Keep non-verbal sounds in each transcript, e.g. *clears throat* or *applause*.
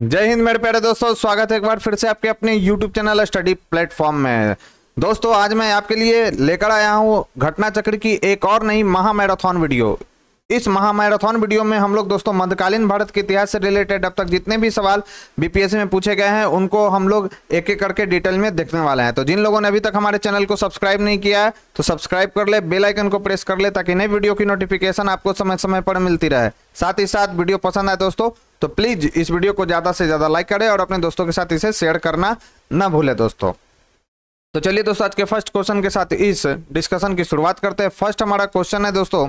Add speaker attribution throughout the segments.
Speaker 1: जय हिंद मेरे प्यारे दोस्तों, स्वागत है एक बार फिर से आपके अपने YouTube चैनल स्टडी प्लेटफॉर्म में। दोस्तों, आज मैं आपके लिए लेकर आया हूँ घटना चक्र की एक और नई महा मैराथन वीडियो। इस महा मैराथन वीडियो में हम लोग दोस्तों मध्यकालीन भारत के इतिहास से रिलेटेड अब तक जितने भी सवाल बीपीएससी में पूछे गए हैं, उनको हम लोग एक एक करके डिटेल में देखने वाले हैं। तो जिन लोगों ने अभी तक हमारे चैनल को सब्सक्राइब नहीं किया है तो सब्सक्राइब कर ले बेल आइकन को प्रेस कर ले, ताकि नई वीडियो की नोटिफिकेशन आपको समय समय पर मिलती रहे। साथ ही साथ वीडियो पसंद आए दोस्तों तो प्लीज़ इस वीडियो को ज़्यादा से ज़्यादा लाइक करें और अपने दोस्तों के साथ इसे शेयर करना न भूले दोस्तों। तो चलिए दोस्तों, आज के फ़र्स्ट क्वेश्चन के साथ इस डिस्कशन की शुरुआत करते हैं। फ़र्स्ट हमारा क्वेश्चन है दोस्तों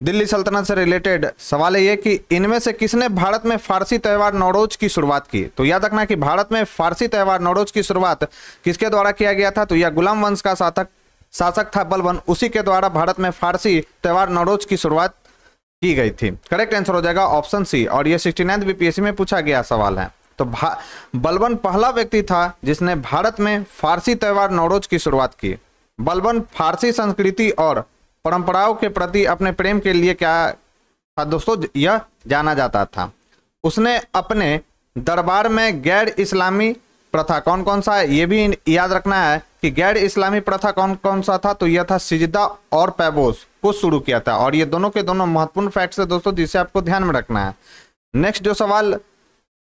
Speaker 1: दिल्ली सल्तनत से रिलेटेड सवाल ये कि इनमें से किसने भारत में फारसी त्यौहार नौरोज की शुरुआत की? तो याद रखना कि भारत में फारसी त्यौहार नौरोज की शुरुआत किसके द्वारा किया गया था? तो यह गुलाम वंश का शासक शासक था बलबन उसी के द्वारा भारत में फारसी त्यौहार नौरोज की शुरुआत की गई थी। करेक्ट आंसर हो जाएगा ऑप्शन सी, और यह सिक्सटी नाइन्थ बीपीएससी में पूछा गया सवाल है। तो बलबन पहला व्यक्ति था जिसने भारत में फारसी त्यौहार नौरोज की शुरुआत की। बलबन फारसी संस्कृति और परंपराओं के प्रति अपने प्रेम के लिए क्या था दोस्तों? यह जाना जाता था। उसने अपने दरबार में गैर इस्लामी प्रथा कौन कौन सा है? ये भी याद रखना है कि गैर इस्लामी प्रथा कौन कौन सा था? तो यह था सिजदा और पैबोस। को शुरू किया था। और ये दोनों के दोनों महत्वपूर्ण फैक्ट्स है दोस्तों, जिसे आपको ध्यान में रखना है। नेक्स्ट जो सवाल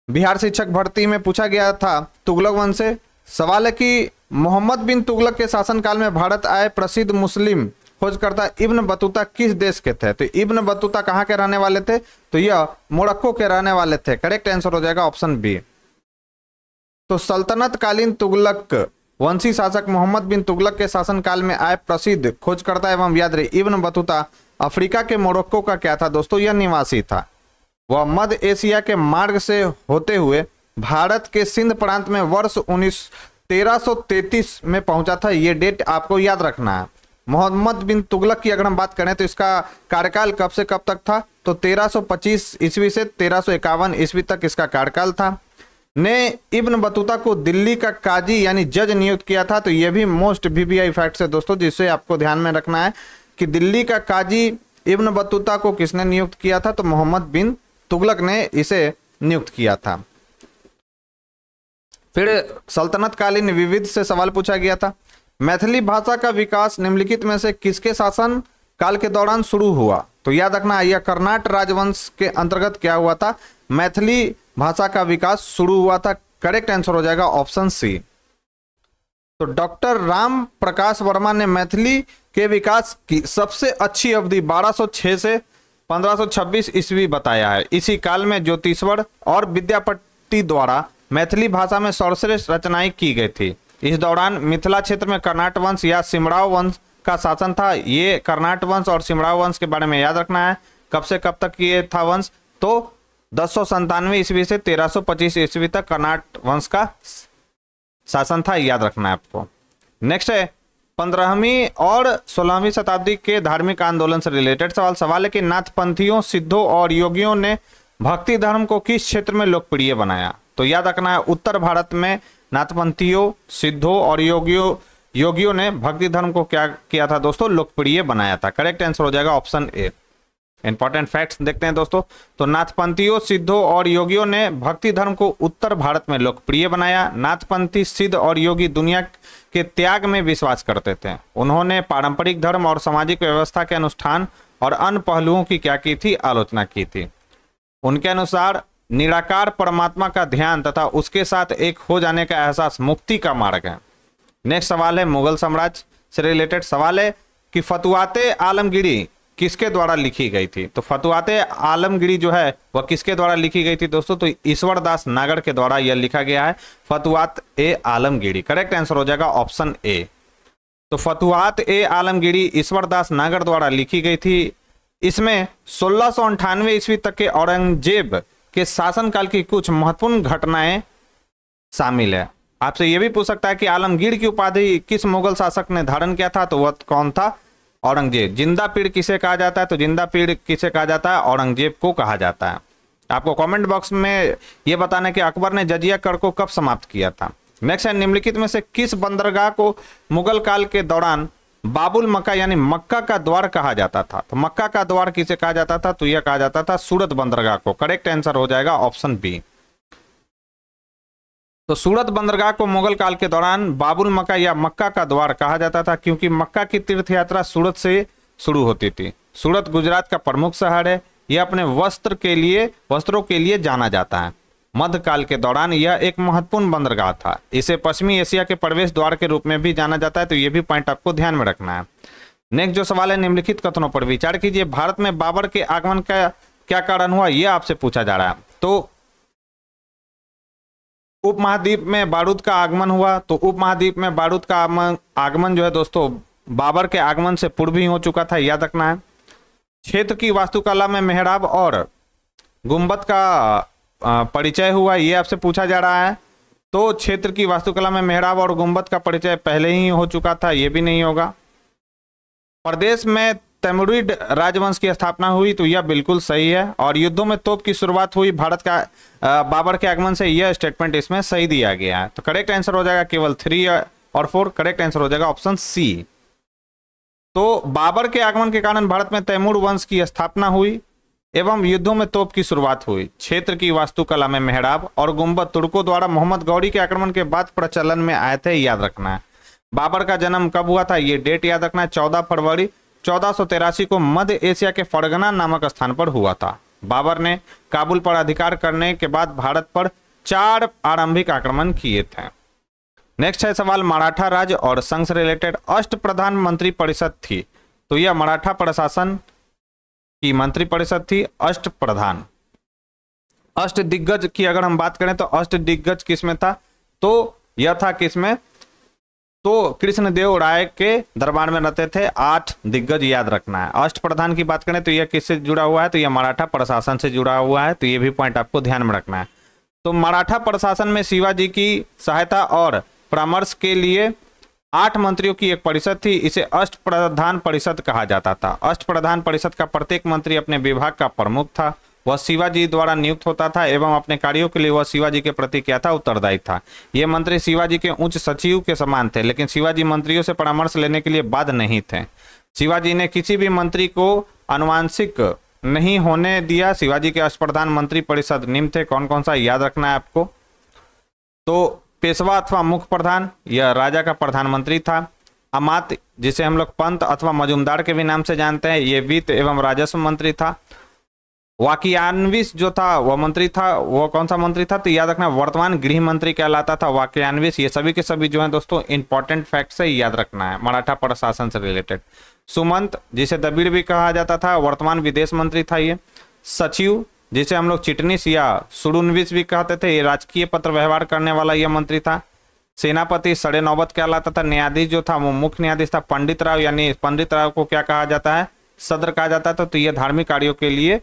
Speaker 1: बिहार शिक्षक भर्ती में पूछा गया था तुगलक वंश से, सवाल है कि मोहम्मद बिन तुगलक के शासनकाल में भारत आए प्रसिद्ध मुस्लिम खोजकर्ता इब्न बतूता किस देश के थे? तो इब्न बतूता कहाँ के रहने वाले थे? तो यह मोरक्को के रहने वाले थे। करेक्ट आंसर हो जाएगा ऑप्शन बी तो सल्तनत कालीन तुगलक, वंशी शासक मोहम्मद बिन तुगलक के शासनकाल में आए प्रसिद्ध खोजकर्ता एवं याद रहे इब्न बतूता अफ्रीका के मोरक्को का क्या था दोस्तों? यह निवासी था। वह मध्य एशिया के मार्ग से होते हुए भारत के सिंध प्रांत में वर्ष उन्नीस 1333 में पहुँचा था। ये डेट आपको याद रखना है। मोहम्मद बिन तुगलक की अगर हम बात करें तो इसका कार्यकाल कब से कब तक था? तो 1325 ईस्वी से तेरह ईस्वी तक इसका कार्यकाल था। ने इब्न बतूता को दिल्ली का काजी यानी जज नियुक्त किया था तो यह भी मोस्ट वीवीआई फैक्ट है दोस्तों, जिसे आपको ध्यान में रखना है कि दिल्ली का काजी इब्न बतूता को किसने नियुक्त किया था? तो मोहम्मद बिन तुगलक ने इसे नियुक्त किया था। फिर सल्तनत कालीन विविध से सवाल पूछा गया था। मैथिली भाषा का विकास निम्नलिखित में से किसके शासन काल के दौरान शुरू हुआ? तो याद रखना, यह कर्नाट राजवंश के अंतर्गत क्या हुआ था? मैथिली भाषा का विकास शुरू हुआ था। करेक्ट आंसर हो जाएगा ऑप्शन सी। तो डॉक्टर राम प्रकाश वर्मा ने मैथिली के विकास की सबसे अच्छी अवधि 1206 से 1526 ईस्वी बताया है। इसी काल में ज्योतिश्वर और विद्यापति द्वारा मैथिली भाषा में सर्वश्रेष्ठ रचनाएँ की गई थी। इस दौरान मिथिला क्षेत्र में कर्नाट वंश या सिमराव वंश का शासन था। ये कर्नाट वंश और सिमराव वंश के बारे में याद रखना है। कब से कब तक ये था वंश? तो दस सौ संतानवे ईस्वी से तेरह सौ पच्चीस ईस्वी तक कर्नाट वंश का शासन था याद रखना है आपको। नेक्स्ट है, पंद्रहवीं और सोलहवीं शताब्दी के धार्मिक आंदोलन से रिलेटेड सवाल। सवाल है कि नाथपंथियों, सिद्धों और योगियों ने भक्ति धर्म को किस क्षेत्र में लोकप्रिय बनाया? तो याद रखना है, उत्तर भारत में नाथपंथियों, सिद्धों और योगियों योगियों ने भक्ति धर्म को क्या किया था दोस्तों? लोकप्रिय बनाया था। करेक्ट आंसर हो जाएगा ऑप्शन ए इंपॉर्टेंट फैक्ट्स देखते हैं दोस्तों। तो नाथपंथियों, सिद्धों और योगियों ने भक्ति धर्म को उत्तर भारत में लोकप्रिय बनाया। नाथपंथी, सिद्ध और योगी दुनिया के त्याग में विश्वास करते थे। उन्होंने पारंपरिक धर्म और सामाजिक व्यवस्था के अनुष्ठान और अन्य पहलुओं की क्या की थी? आलोचना की थी। उनके अनुसार निराकार परमात्मा का ध्यान तथा उसके साथ एक हो जाने का एहसास मुक्ति का मार्ग है। नेक्स्ट सवाल है, मुगल साम्राज्य से रिलेटेड सवाल है कि फतुआते आलमगिरी किसके द्वारा लिखी गई थी? तो फतुआते आलमगिरी जो है, वह किसके द्वारा लिखी गई थी दोस्तों? तो ईश्वर दास नागर के द्वारा यह लिखा गया है, फतुआत ए आलमगिरी। करेक्ट आंसर हो जाएगा ऑप्शन ए तो फतुआत ए आलमगिरी ईश्वर दास नागर द्वारा लिखी गई थी। इसमें सोलह ईस्वी तक के औरंगज़ेब के शासनकाल की कुछ महत्वपूर्ण घटनाएँ शामिल है। आपसे यह भी पूछ सकता है कि आलमगीर की उपाधि किस मुगल शासक ने धारण किया था? तो वह कौन था? औरंगज़ेब। ज़िंदा पीड़ किसे कहा जाता है? तो ज़िंदा पीड़ किसे कहा जाता है? औरंगज़ेब को कहा जाता है। आपको कमेंट बॉक्स में यह बताना कि अकबर ने जजिया कर को कब समाप्त किया था? नेक्स्ट है, निम्नलिखित में से किस बंदरगाह को मुगल काल के दौरान बाबुल मक्का यानी मक्का का द्वार कहा जाता था। तो मक्का का द्वार किसे कहा जाता था? तो यह कहा जाता था सूरत बंदरगाह को। करेक्ट आंसर हो जाएगा ऑप्शन बी तो सूरत बंदरगाह को मुगल काल के दौरान बाबुल मक्का या मक्का का द्वार कहा जाता था, क्योंकि मक्का की तीर्थ यात्रा सूरत से शुरू होती थी। सूरत गुजरात का प्रमुख शहर है। यह अपने वस्त्र के लिए, वस्त्रों के लिए जाना जाता है। मध्यकाल के दौरान यह एक महत्वपूर्ण बंदरगाह था। इसे पश्चिमी एशिया के प्रवेश द्वार के रूप में भी जाना जाता है तो यह भी पॉइंट आपको ध्यान में रखना है। नेक्स्ट जो सवाल है, निम्नलिखित कथनों पर विचार कीजिए। भारत में बाबर के आगमन का क्या कारण हुआ यह आपसे पूछा जा रहा है। तो उपमहाद्वीप में बारूद का आगमन हुआ तो उपमहाद्वीप में बारूद का आगमन जो है दोस्तों, बाबर के आगमन से पूर्व ही हो चुका था, याद रखना है। क्षेत्र की वास्तुकला में मेहराब और गुंबद का परिचय हुआ, ये आपसे पूछा जा रहा है। तो क्षेत्र की वास्तुकला में मेहराब और गुंबद का परिचय पहले ही हो चुका था, ये भी नहीं होगा। प्रदेश में तैमुरिड राजवंश की स्थापना हुई तो यह बिल्कुल सही है, और युद्धों में तोप की शुरुआत हुई, भारत का बाबर के आगमन से यह स्टेटमेंट इसमें सही दिया गया है। तो करेक्ट आंसर हो जाएगा केवल थ्री और फोर करेक्ट आंसर हो जाएगा ऑप्शन सी तो बाबर के आगमन के कारण भारत में तैमूर वंश की स्थापना हुई एवं युद्धों में तोप की शुरुआत हुई। क्षेत्र की वास्तुकला में मेहराब और गुंबद तुर्कों द्वारा मोहम्मद गौरी के आक्रमण के बाद प्रचलन में आए थे, याद रखना बाबर का जन्म कब हुआ था, ये डेट याद रखना है। चौदह फरवरी चौदह को मध्य एशिया के फरगना नामक स्थान पर हुआ था। बाबर ने काबुल पर अधिकार करने के बाद भारत पर चार आरंभिक आक्रमण किए थे। नेक्स्ट है सवाल, मराठा राज्य और संघ से रिलेटेड अष्ट प्रधानमंत्री परिषद थी। तो यह मराठा प्रशासन की मंत्री परिषद थी अष्ट प्रधान। अष्ट दिग्गज की अगर हम बात करें तो अष्ट दिग्गज किसमें था? तो यह था किसमें तो कृष्णदेव राय के दरबार में रहते थे, आठ दिग्गज याद रखना है। अष्ट प्रधान की बात करें तो यह किससे जुड़ा हुआ है? तो यह मराठा प्रशासन से जुड़ा हुआ है तो यह भी पॉइंट आपको ध्यान में रखना है। तो मराठा प्रशासन में शिवाजी की सहायता और परामर्श के लिए आठ मंत्रियों की एक परिषद थी, इसे अष्ट प्रधान परिषद कहा जाता था। अष्ट प्रधान परिषद का प्रत्येक मंत्री अपने विभाग का प्रमुख था। वह शिवाजी द्वारा नियुक्त होता था एवं अपने कार्यों के लिए वह शिवाजी के प्रति क्या था? उत्तरदायी था। ये मंत्री शिवाजी के उच्च सचिव के समान थे, लेकिन शिवाजी मंत्रियों से परामर्श लेने के लिए बाध्य नहीं थे। शिवाजी ने किसी भी मंत्री को अनुवांशिक नहीं होने दिया। शिवाजी के अष्ट प्रधान मंत्री परिषद निम्न थे। कौन कौन सा याद रखना है आपको? तो पेशवा अथवा मुख्य प्रधान यह राजा का प्रधानमंत्री था। अमात, जिसे हम लोग पंत अथवा मजुमदार के भी नाम से जानते हैं, ये वित्त एवं राजस्व मंत्री था। वाक्यान्विश जो था, वह मंत्री था वो कौन सा मंत्री था? तो याद रखना, वर्तमान गृह मंत्री कहलाता था वाक्यान्विश ये सभी के सभी जो है दोस्तों इंपॉर्टेंट फैक्ट से याद रखना है, मराठा प्रशासन से रिलेटेड सुमंत, जिसे दबीर भी कहा जाता था, वर्तमान विदेश मंत्री था ये। सचिव जिसे हम लोग चिटनिस या सुडुनविश भी कहते थे, ये राजकीय पत्र व्यवहार करने वाला यह मंत्री था। सेनापति सड़े नौबत कहलाता था। न्यायाधीश जो था, वो मुख्य न्यायाधीश था। पंडित राव, यानी पंडित राव को क्या कहा जाता है? सदर कहा जाता था तो यह धार्मिक कार्यों के लिए,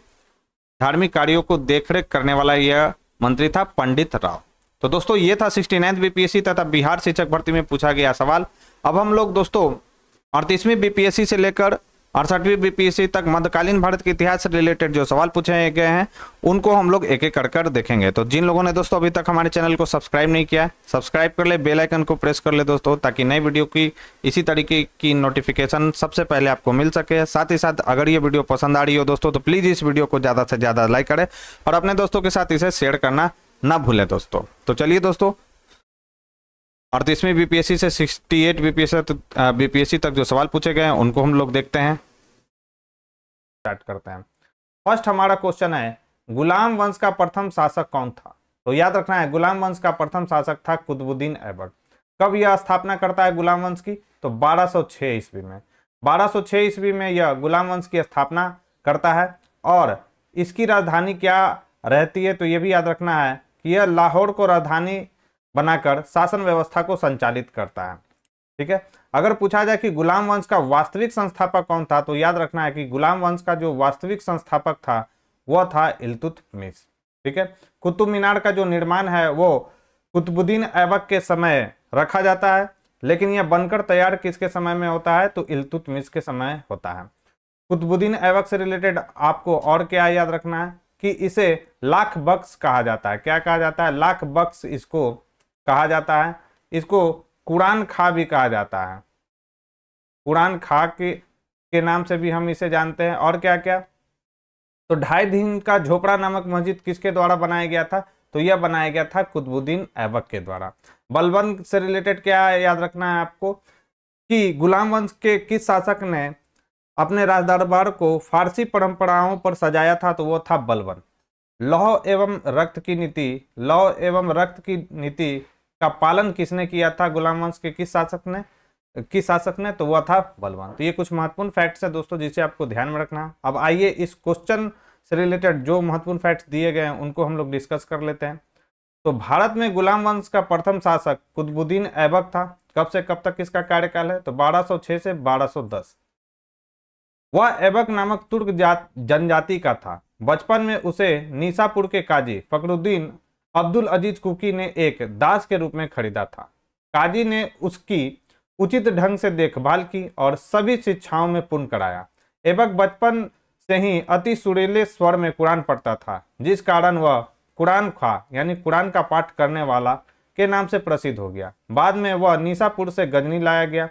Speaker 1: धार्मिक कार्यों को देखरेख करने वाला यह मंत्री था, पंडित राव। तो दोस्तों, ये था सिक्सटी नाइन्थ बीपीएससी तथा बिहार शिक्षक भर्ती में पूछा गया सवाल। अब हम लोग दोस्तों, अड़तीसवीं बीपीएससी से लेकर अड़सठवीं बीपीएससी तक मध्यकालीन भारत के इतिहास से रिलेटेड जो सवाल पूछे गए हैं, उनको हम लोग एक एक कर कर देखेंगे। तो जिन लोगों ने दोस्तों अभी तक हमारे चैनल को सब्सक्राइब नहीं किया सब्सक्राइब कर ले, बेल आइकन को प्रेस कर ले दोस्तों, ताकि नई वीडियो की इसी तरीके की नोटिफिकेशन सबसे पहले आपको मिल सके। साथ ही साथ अगर ये वीडियो पसंद आ रही हो दोस्तों तो प्लीज़ इस वीडियो को ज़्यादा से ज़्यादा लाइक करें और अपने दोस्तों के साथ इसे शेयर करना ना भूलें दोस्तों। तो चलिए दोस्तों अड़तीसवीं बीपीएससी से सिक्सटी एट बीपीएससी बीपीएससी तक जो सवाल पूछे गए हैं, उनको हम लोग देखते हैं। स्टार्ट करते हैं। फ़र्स्ट हमारा क्वेश्चन है, गुलाम वंश का प्रथम शासक कौन था? तो याद रखना है, गुलाम वंश का प्रथम शासक था कुतुबुद्दीन ऐबक कब यह स्थापना करता है गुलाम वंश की? तो 1206 ईस्वी में। 1206 ईस्वी में यह गुलाम वंश की स्थापना करता है और इसकी राजधानी क्या रहती है? तो यह भी याद रखना है कि यह लाहौर को राजधानी बनाकर शासन व्यवस्था को संचालित करता है। ठीक है? अगर पूछा जाए कि गुलाम वंश का वास्तविक संस्थापक कौन था तो याद रखना है कि गुलाम वंश का जो वास्तविक संस्थापक था, वह था इल्तुतमिश ठीक है? कुतुब मीनार का जो निर्माण है, वो कुतुबुद्दीन ऐबक के समय रखा जाता है, लेकिन यह बनकर तैयार किसके समय में होता है? तो इल्तुतमिश के समय होता है। कुतुबुद्दीन ऐबक से रिलेटेड आपको और क्या याद रखना है? कि इसे लाख बक्स कहा जाता है। क्या कहा जाता है? लाख बक्स इसको कहा जाता है। इसको कुरान खा भी कहा जाता है। कुरान खा के के नाम से भी हम इसे जानते हैं। और क्या क्या तो ढाई दिन का झोपड़ा नामक मस्जिद किसके द्वारा बनाया गया था? तो यह बनाया गया था कुतुबुद्दीन ऐबक के द्वारा। बलबन से रिलेटेड क्या है याद रखना है आपको? कि गुलाम वंश के किस शासक ने अपने राजदरबार को फारसी परंपराओं पर सजाया था तो वो था बलबन। लौह एवं रक्त की नीति, लौह एवं रक्त की नीति का पालन किसने किया था? गुलाम वंश के किस शासक ने? किस शासक ने? तो वह था बलवान। तो ये कुछ महत्वपूर्ण फैक्ट्स है दोस्तों, जिसे आपको ध्यान में रखना अब आइए इस क्वेश्चन से रिलेटेड जो महत्वपूर्ण फैक्ट्स दिए गए हैं, उनको हम लोग डिस्कस कर लेते हैं। तो भारत में गुलाम वंश का प्रथम शासक कुतुबुद्दीन ऐबक था। कब से कब तक इसका कार्यकाल है? तो 1206 से 1210 वह ऐबक नामक तुर्क जात जनजाति का था। बचपन में उसे निशापुर के काजी फकरुद्दीन अब्दुल अज़ीज़ कुकी ने एक दास के रूप में खरीदा था। काजी ने उसकी उचित ढंग से देखभाल की और सभी शिक्षाओं में पूर्ण कराया। एवं बचपन से ही अति सुरीले स्वर में कुरान पढ़ता था, जिस कारण वह कुरान खा, यानी कुरान का पाठ करने वाला के नाम से प्रसिद्ध हो गया। बाद में वह निशापुर से गजनी लाया गया,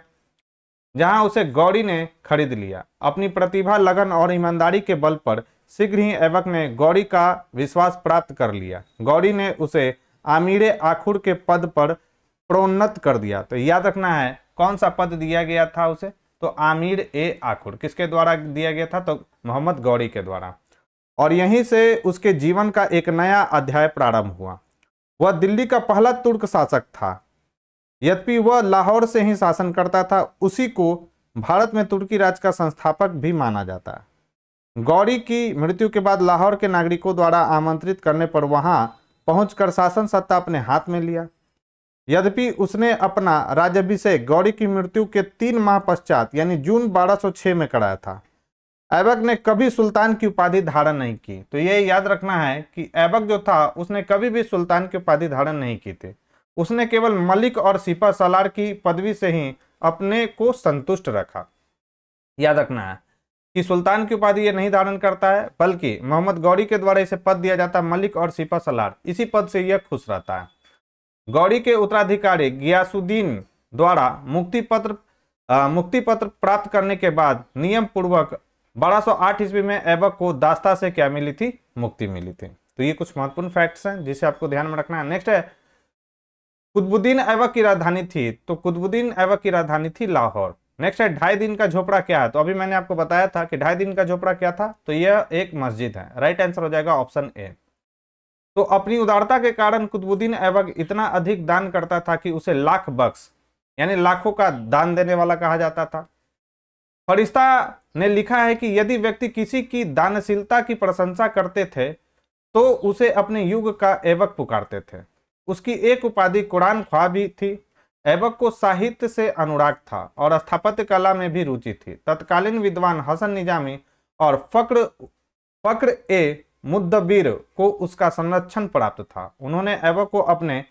Speaker 1: जहाँ उसे गौरी ने खरीद लिया। अपनी प्रतिभा, लगन और ईमानदारी के बल पर शीघ्र ही एवक ने गौरी का विश्वास प्राप्त कर लिया। गौरी ने उसे आमिर आखुर के पद पर प्रोन्नत कर दिया। तो याद रखना है, कौन सा पद दिया गया था उसे? तो आमिर ए आखुर। किसके द्वारा दिया गया था? तो मोहम्मद गौरी के द्वारा। और यहीं से उसके जीवन का एक नया अध्याय प्रारंभ हुआ। वह दिल्ली का पहला तुर्क शासक था। यद्यपि वह लाहौर से ही शासन करता था, उसी को भारत में तुर्की राज का संस्थापक भी माना जाता। है गौरी की मृत्यु के बाद लाहौर के नागरिकों द्वारा आमंत्रित करने पर वहाँ पहुंचकर शासन सत्ता अपने हाथ में लिया। यद्यपि उसने अपना राज्यभिषेक गौरी की मृत्यु के तीन माह पश्चात, यानी जून 1206 में कराया था। ऐबक ने कभी सुल्तान की उपाधि धारण नहीं की। तो ये याद रखना है कि ऐबक जो था, उसने कभी भी सुल्तान की उपाधि धारण नहीं की थी। उसने केवल मलिक और सिपा सलार की पदवी से ही अपने को संतुष्ट रखा। याद रखना है कि सुल्तान की उपाधि ये नहीं धारण करता है, बल्कि मोहम्मद गौरी के द्वारा इसे पद दिया जाता है मलिक और सिपा सलार। इसी पद से यह खुश रहता है। गौरी के उत्तराधिकारी गियासुद्दीन द्वारा मुक्ति पत्र मुक्ति पत्र प्राप्त करने के बाद नियम पूर्वक 1208 ईस्वी में ऐबक को दास्ता से क्या मिली थी? मुक्ति मिली थी। तो ये कुछ महत्वपूर्ण फैक्ट्स हैं, जिसे आपको ध्यान में रखना है। नेक्स्ट है, कुतुबुद्दीन ऐबक की राजधानी थी तो कुतुबुद्दीन ऐबक की राजधानी थी लाहौर। नेक्स्ट है, ढाई दिन का झोपड़ा क्या है? तो अभी मैंने आपको बताया था कि ढाई दिन का झोपड़ा क्या था? तो यह एक मस्जिद है। राइट आंसर हो जाएगा ऑप्शन ए तो अपनी उदारता के कारण कुतुबुद्दीन ऐबक इतना अधिक दान करता था कि उसे लाख बक्स यानी लाखों का दान देने वाला कहा जाता था। फरिश्ता ने लिखा है कि यदि व्यक्ति किसी की दानशीलता की प्रशंसा करते थे तो उसे अपने युग का एवक पुकारते थे। उसकी एक उपाधि कुरान ख्वा भी थी। ऐबक को साहित्य से अनुराग था और स्थापत्य कला में भी रुचि थी। तत्कालीन विद्वान हसन निजामी और फक्र फक्र ए मुद्दबीर को उसका संरक्षण प्राप्त था। उन्होंने ऐबक को अपने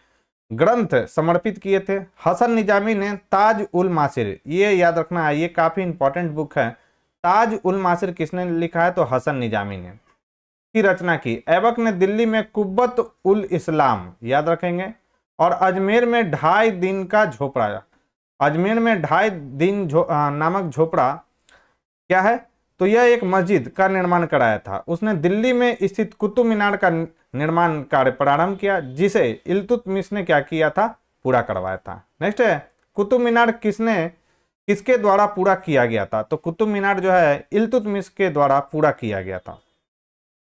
Speaker 1: ग्रंथ समर्पित किए थे। हसन निजामी ने ताज उल मासिर, ये याद रखना है ये काफ़ी इंपॉर्टेंट बुक है। ताज उल मासिर किसने लिखा है? तो हसन निजामी ने। की रचना की। ऐबक ने दिल्ली में कुब्बत उल इस्लाम, याद रखेंगे। और अजमेर में ढाई दिन का झोपड़ा अजमेर में ढाई दिन झो, नामक झोपड़ा क्या है? तो यह एक मस्जिद का निर्माण कराया था। उसने दिल्ली में स्थित कुतुब मीनार का निर्माण कार्य प्रारंभ किया जिसे इल्तुतमिश ने क्या किया था? पूरा करवाया था। नेक्स्ट है कुतुब मीनार किसने किसके द्वारा पूरा किया गया था? तो कुतुब मीनार जो है इल्तुतमिश के द्वारा पूरा किया गया था।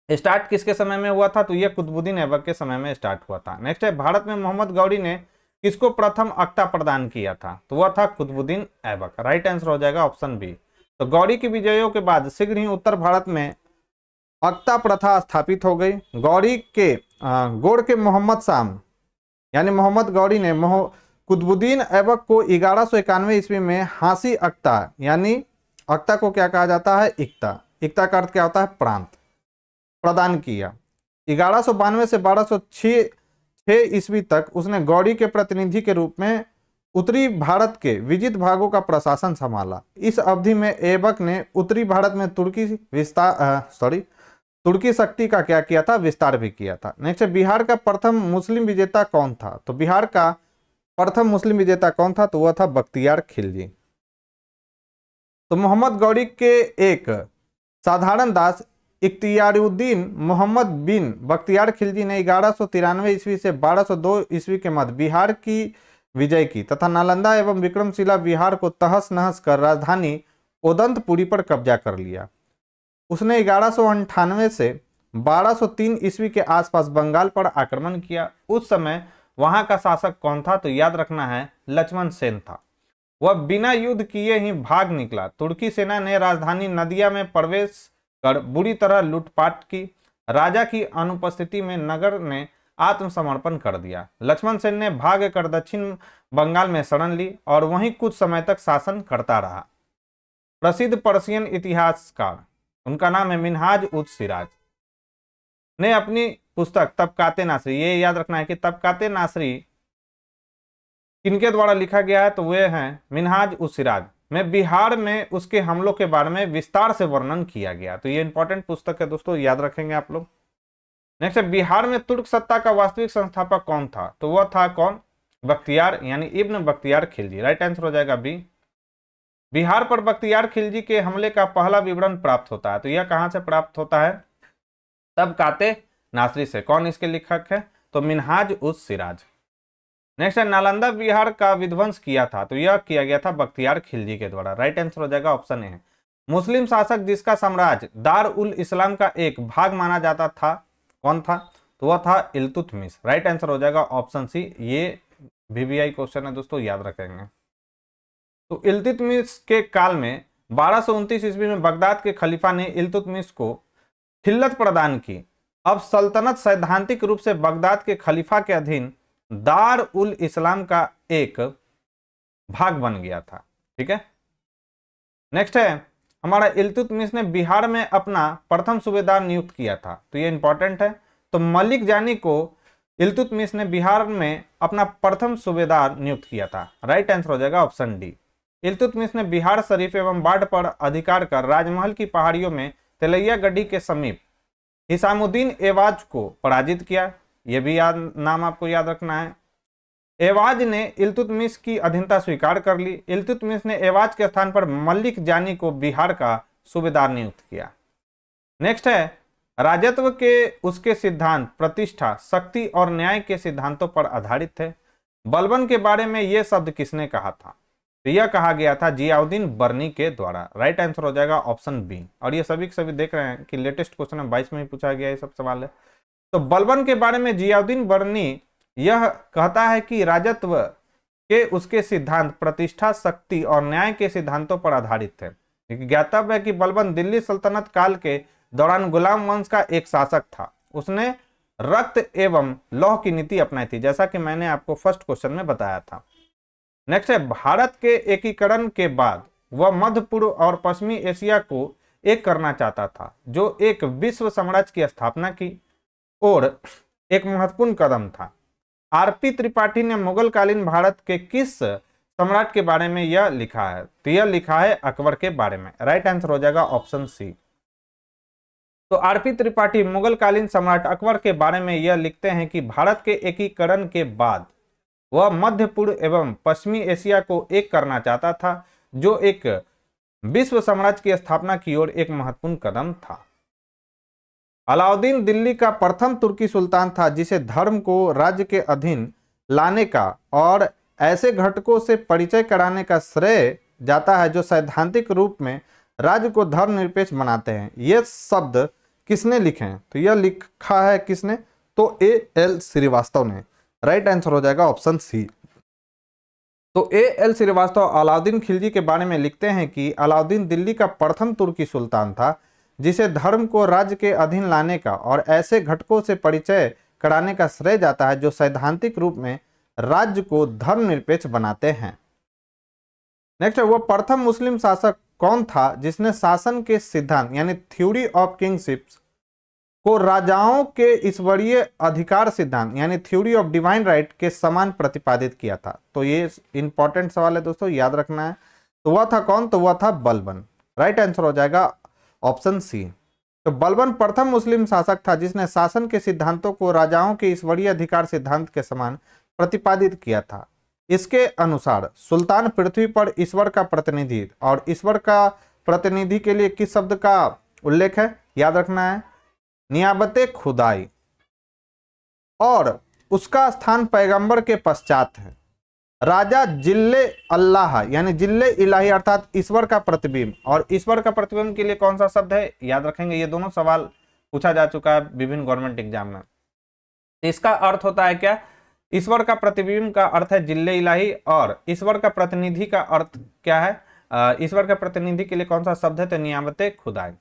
Speaker 1: स्टार्ट किसके समय में हुआ था? तो यह कुतुबुद्दीन ऐबक के समय में स्टार्ट हुआ था। नेक्स्ट है, भारत में मोहम्मद गौरी ने किसको प्रथम अक्ता प्रदान किया था? तो वह था कुतुबुद्दीन ऐबक राइट आंसर हो जाएगा ऑप्शन बी तो गौरी की विजयों के बाद शीघ्र ही उत्तर भारत में अक्ता प्रथा स्थापित हो गई। गौरी के गोड़ के मोहम्मद शाम यानी मोहम्मद गौरी ने मोह, कुतुबुद्दीन ऐबक को ग्यारह सौ इक्यानवे ईस्वी में हांसी अक्ता यानी अक्ता को क्या कहा जाता है? इक्ता। इक्ता का अर्थ क्या होता है? प्रांत। प्रदान किया। ग्यारह सौ बानवे से बारह सौ छः ईस्वी तक उसने गौरी के प्रतिनिधि के रूप में उत्तरी भारत के विजित भागों का प्रशासन संभाला। इस अवधि में एबक ने उत्तरी भारत में तुर्की विस्तार सॉरी तुर्की शक्ति का क्या किया था? विस्तार भी किया था। नेक्स्ट बिहार का प्रथम मुस्लिम विजेता कौन था? तो बिहार का प्रथम मुस्लिम विजेता कौन था? तो वह था बख्तियार खिलजी। तो मोहम्मद गौरी के एक साधारण दास इख्तियारुद्दीन मोहम्मद बिन बख्तियार खिलजी ने ग्यारह सौ तिरानवे ईस्वी से 1202 ईस्वी के मध्य बिहार की विजय की तथा नालंदा एवं विक्रमशिला बिहार को तहस नहस कर राजधानी ओदंतपुरी पर कब्जा कर लिया। उसने ग्यारह से 1203 ईस्वी के आसपास बंगाल पर आक्रमण किया। उस समय वहाँ का शासक कौन था तो याद रखना है, लक्ष्मण सेन था। वह बिना युद्ध किए ही भाग निकला। तुर्की सेना ने राजधानी नदिया में प्रवेश कर बुरी तरह लूटपाट की। राजा की अनुपस्थिति में नगर ने आत्मसमर्पण कर दिया। लक्ष्मण सेन ने भाग कर दक्षिण बंगाल में शरण ली और वहीं कुछ समय तक शासन करता रहा। प्रसिद्ध पर्सियन इतिहासकार, उनका नाम है मिनहाज उद सिराज। ने अपनी पुस्तक तबकाते नासरी, ये याद रखना है कि तबकाते नासरी किनके द्वारा लिखा गया है तो वे हैं मिनहाज उद सिराज। में बिहार में उसके हमलों के बारे में विस्तार से वर्णन किया गया। तो ये इंपॉर्टेंट पुस्तक है दोस्तों, याद रखेंगे आप लोग। नेक्स्ट है, बिहार में तुर्क सत्ता का वास्तविक संस्थापक कौन था? तो वह था कौन? बख्तियार, यानी इब्न बख्तियार खिलजी। राइट आंसर हो जाएगा बी बिहार पर बख्तियार खिलजी के हमले का पहला विवरण प्राप्त होता है। तो यह कहाँ से प्राप्त होता है? तब काते नासरी से। कौन इसके लेखक है? तो मिनहाज उस सिराज। नेक्स्ट है, नालंदा बिहार का विध्वंस किया था। तो यह किया गया था बख्तियार खिलजी के द्वारा। राइट आंसर हो जाएगा ऑप्शन ए है मुस्लिम शासक जिसका साम्राज्य दार उल इस्लाम का एक भाग माना जाता था, कौन था? तो वह था इल्तुतमिस राइट आंसर हो जाएगा ऑप्शन सी ये वीवीआई क्वेश्चन है दोस्तों, याद रखेंगे। तो इल्तुतमिस के काल में बारह ईस्वी में बगदाद के खलीफा ने इल्तुतमिस को खिल्लत प्रदान की। अब सल्तनत सैद्धांतिक रूप से बगदाद के खलीफा के अधीन दार उल इस्लाम का एक भाग बन गया था। ठीक है? नेक्स्ट है, हमारा इल्तुतमिश ने बिहार में अपना प्रथम सूबेदार नियुक्त किया था। तो ये इंपॉर्टेंट है। तो मलिक जानी को इल्तुतमिश ने बिहार में अपना प्रथम सूबेदार नियुक्त किया था। राइट आंसर हो जाएगा ऑप्शन डी इल्तुतमिश ने बिहार शरीफ एवं बाढ़ पर अधिकार कर राजमहल की पहाड़ियों में तेलैया गड्डी के समीप हिसामुद्दीन एवाज को पराजित किया। यह भी याद, नाम आपको याद रखना है। एवाज ने इल्तुतमिश की अधीनता स्वीकार कर ली। इल्तुतमिश ने एवाज के स्थान पर मल्लिक जानी को बिहार का सूबेदार नियुक्त किया। नेक्स्ट है, राजत्व के उसके सिद्धांत, प्रतिष्ठा, शक्ति और न्याय के सिद्धांतों पर आधारित थे बलबन के बारे में यह शब्द किसने कहा था? तो यह कहा गया था जियाउद्दीन बर्नी के द्वारा। राइट आंसर हो जाएगा ऑप्शन बी। और ये सभी सभी देख रहे हैं कि लेटेस्ट क्वेश्चन है, बाईस में ही पूछा गया ये सब सवाल है। तो बलबन के बारे में जियाउद्दीन बर्नी यह कहता है कि राजत्व के उसके सिद्धांत, प्रतिष्ठा, शक्ति और न्याय के सिद्धांतों पर आधारित थे ज्ञातव्य है कि बलबन दिल्ली सल्तनत काल के दौरान गुलाम वंश का एक शासक था। उसने रक्त एवं लौह की नीति अपनाई थी, जैसा कि मैंने आपको फ़र्स्ट क्वेश्चन में बताया था। नेक्स्ट है, भारत के एकीकरण के बाद वह मध्य पूर्व और पश्चिमी एशिया को एक करना चाहता था, जो एक विश्व साम्राज्य की स्थापना की। और एक महत्वपूर्ण कदम था। आरपी त्रिपाठी ने मुगल कालीन भारत के किस सम्राट के बारे में यह लिखा है? तो यह लिखा है अकबर के बारे में। राइट आंसर हो जाएगा ऑप्शन सी तो आरपी त्रिपाठी मुगल कालीन सम्राट अकबर के बारे में यह लिखते हैं कि भारत के एकीकरण के बाद वह मध्य पूर्व एवं पश्चिमी एशिया को एक करना चाहता था, जो एक विश्व साम्राज्य की स्थापना की ओर एक महत्वपूर्ण कदम था। अलाउद्दीन दिल्ली का प्रथम तुर्की सुल्तान था, जिसे धर्म को राज्य के अधीन लाने का और ऐसे घटकों से परिचय कराने का श्रेय जाता है जो सैद्धांतिक रूप में राज्य को धर्मनिरपेक्ष बनाते हैं। ये शब्द किसने लिखे हैं? तो यह लिखा है किसने? तो ए एल श्रीवास्तव ने। राइट आंसर हो जाएगा ऑप्शन सी। तो ए एल श्रीवास्तव अलाउद्दीन खिलजी के बारे में लिखते हैं कि अलाउद्दीन दिल्ली का प्रथम तुर्की सुल्तान था जिसे धर्म को राज्य के अधीन लाने का और ऐसे घटकों से परिचय कराने का श्रेय जाता है जो सैद्धांतिक रूप में राज्य को धर्मनिरपेक्ष बनाते हैं। नेक्स्ट है प्रथम मुस्लिम शासक कौन था जिसने शासन के सिद्धांत, यानी थ्योरी ऑफ़ किंगशिप्स को राजाओं के ईश्वरीय अधिकार सिद्धांत, यानी थ्योरी ऑफ़ डिवाइन राइट के समान प्रतिपादित किया था। तो ये इंपॉर्टेंट सवाल है दोस्तों, याद रखना है। तो वह था कौन? तो वह था बलबन। राइट आंसर हो जाएगा ऑप्शन सी। तो बलबन प्रथम मुस्लिम शासक था जिसने शासन के सिद्धांतों को राजाओं के ईश्वरीय अधिकार सिद्धांत के समान प्रतिपादित किया था। इसके अनुसार सुल्तान पृथ्वी पर ईश्वर का प्रतिनिधि और ईश्वर का प्रतिनिधि के लिए किस शब्द का उल्लेख है? याद रखना है। नियाबत खुदाई। और उसका स्थान पैगंबर के पश्चात है। राजा जिल्ले अल्लाह, यानी जिल्ले इलाही अर्थात ईश्वर का प्रतिबिंब। और ईश्वर का प्रतिबिंब के लिए कौन सा शब्द है? याद रखेंगे, ये दोनों सवाल पूछा जा चुका है विभिन्न गवर्नमेंट एग्ज़ाम में। इसका अर्थ होता है क्या? ईश्वर का प्रतिबिंब का अर्थ है जिल्ले इलाही, और ईश्वर का प्रतिनिधि का अर्थ क्या है? ईश्वर का प्रतिनिधि के लिए कौन सा शब्द है? तो नियामत खुदाई।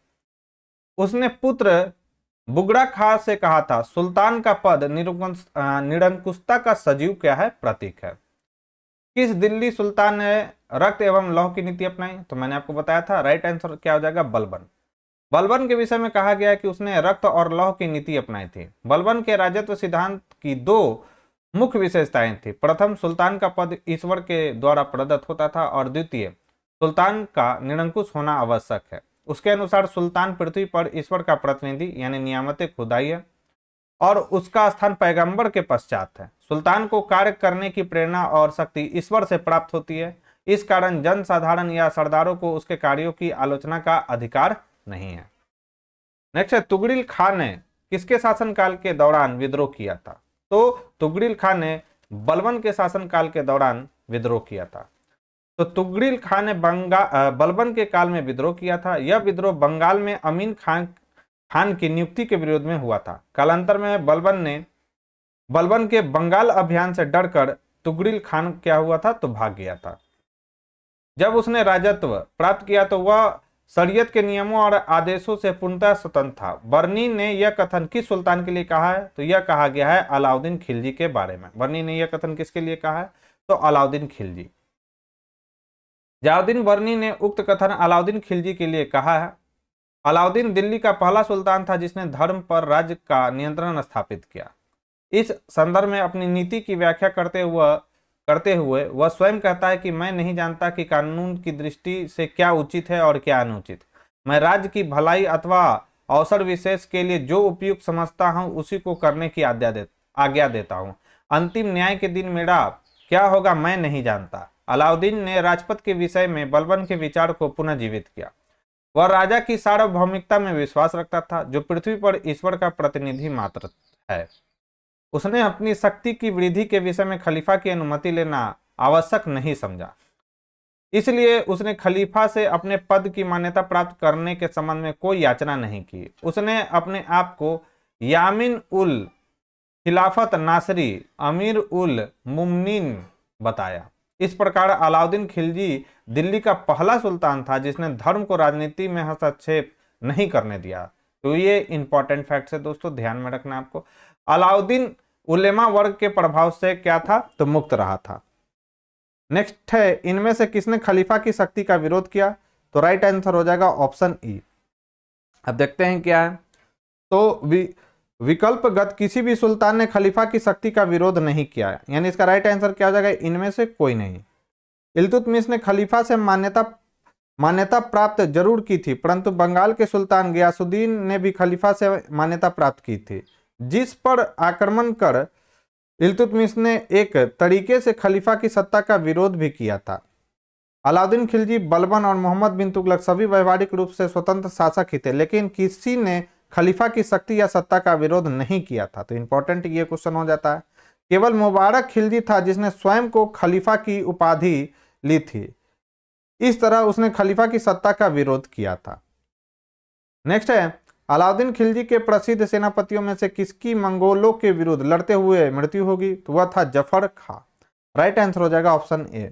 Speaker 1: उसने पुत्र बुगड़ा खा से कहा था, सुल्तान का पद निरंकुशता का सजीव क्या है? प्रतीक है। किस दिल्ली सुल्तान ने रक्त एवं लौह की नीति अपनाई? तो मैंने आपको बताया था राइट आंसर क्या हो जाएगा? बलबन। बलबन के विषय में कहा गया कि उसने रक्त और लौह की नीति अपनाई थी। बलबन के राजत्व सिद्धांत की दो मुख्य विशेषताएँ थी। प्रथम, सुल्तान का पद ईश्वर के द्वारा प्रदत्त होता था और द्वितीय, सुल्तान का निरंकुश होना आवश्यक है। उसके अनुसार सुल्तान पृथ्वी पर ईश्वर का प्रतिनिधि, यानी नियामत खुदाई है। और उसका स्थान पैगंबर के पश्चात है। सुल्तान को कार्य करने की प्रेरणा और शक्ति ईश्वर से प्राप्त होती है। इस कारण जन साधारण या सरदारों को उसके कार्यों की आलोचना का अधिकार नहीं है। नेक्स्ट है, तुगड़िल खान ने किसके शासनकाल के दौरान विद्रोह किया था? तो तुगड़िल खान ने बलबन के शासनकाल के दौरान विद्रोह किया था। तो तुगड़िल खान ने बंगा बलबन के काल में विद्रोह किया था। यह विद्रोह बंगाल में अमीन खान खान की नियुक्ति के विरोध में हुआ था। कालांतर में बलबन ने बलबन के बंगाल अभियान से डरकर तुगड़िल खान क्या हुआ था तो भाग गया था। जब उसने राजत्व प्राप्त किया तो वह शरीयत के नियमों और आदेशों से पूर्णतः स्वतंत्र था। बर्नी ने यह कथन किस सुल्तान के लिए कहा है? तो यह कहा गया है अलाउद्दीन खिलजी के बारे में। बर्नी ने यह कथन किसके लिए कहा है? तो अलाउद्दीन खिलजी। जलाउद्दीन बर्नी ने उक्त कथन अलाउद्दीन खिलजी के लिए कहा है। अलाउद्दीन दिल्ली का पहला सुल्तान था जिसने धर्म पर राज्य का नियंत्रण स्थापित किया। इस संदर्भ में अपनी नीति की व्याख्या करते हुए करते हुए वह स्वयं कहता है कि मैं नहीं जानता कि कानून की दृष्टि से क्या उचित है और क्या अनुचित। मैं राज्य की भलाई अथवा अवसर विशेष के लिए जो उपयुक्त समझता हूँ, उसी को करने की आज्ञा दे, आज्ञा देता हूँ। अंतिम न्याय के दिन मेरा क्या होगा, मैं नहीं जानता। अलाउद्दीन ने राजपथ के विषय में बलबन के विचार को पुनः जीवित किया। वह राजा की सार्वभौमिकता में विश्वास रखता था, जो पृथ्वी पर ईश्वर का प्रतिनिधि मात्र है। उसने अपनी शक्ति की वृद्धि के विषय में खलीफा की अनुमति लेना आवश्यक नहीं समझा। इसलिए उसने खलीफा से अपने पद की मान्यता प्राप्त करने के संबंध में कोई याचना नहीं की। उसने अपने आप को यामिन उल खिलाफत नासरी, अमीर उल मुमनिन बताया। इस प्रकार अलाउद्दीन खिलजी दिल्ली का पहला सुल्तान था, जिसने धर्म को राजनीति में हस्तक्षेप नहीं करने दिया। तो ये इंपॉर्टेंट फैक्ट है दोस्तों, ध्यान में रखना आपको। अलाउद्दीन उलेमा वर्ग के प्रभाव से क्या था? तो मुक्त रहा था। नेक्स्ट है, इनमें से किसने खलीफा की शक्ति का विरोध किया? तो राइट आंसर हो जाएगा ऑप्शन ई अब देखते हैं क्या है। तो विकल्पगत किसी भी सुल्तान ने खलीफा की शक्ति का विरोध नहीं किया। यानी इसका राइट आंसर क्या हो जाएगा? इनमें से कोई नहीं। इल्तुतमिश ने खलीफा से मान्यता मान्यता प्राप्त ज़रूर की थी, परंतु बंगाल के सुल्तान गयासुद्दीन ने भी खलीफा से मान्यता प्राप्त की थी। जिस पर आक्रमण कर इल्तुतमिश ने एक तरीके से खलीफा की सत्ता का विरोध भी किया था। अलाउद्दीन खिलजी, बलबन और मोहम्मद बिन तुगलक सभी व्यवहारिक रूप से स्वतंत्र शासक ही थे, लेकिन किसी ने खलीफा की शक्ति या सत्ता का विरोध नहीं किया था तो इंपॉर्टेंट ये क्वेश्चन हो जाता है। केवल मुबारक खिलजी था जिसने स्वयं को खलीफा की उपाधि ली थी। इस तरह उसने खलीफा की सत्ता का विरोध किया था। नेक्स्ट है, अलाउद्दीन खिलजी के प्रसिद्ध सेनापतियों में से किसकी मंगोलों के विरुद्ध लड़ते हुए मृत्यु होगी तो वह था ज़फ़र खा। राइट आंसर हो जाएगा ऑप्शन ए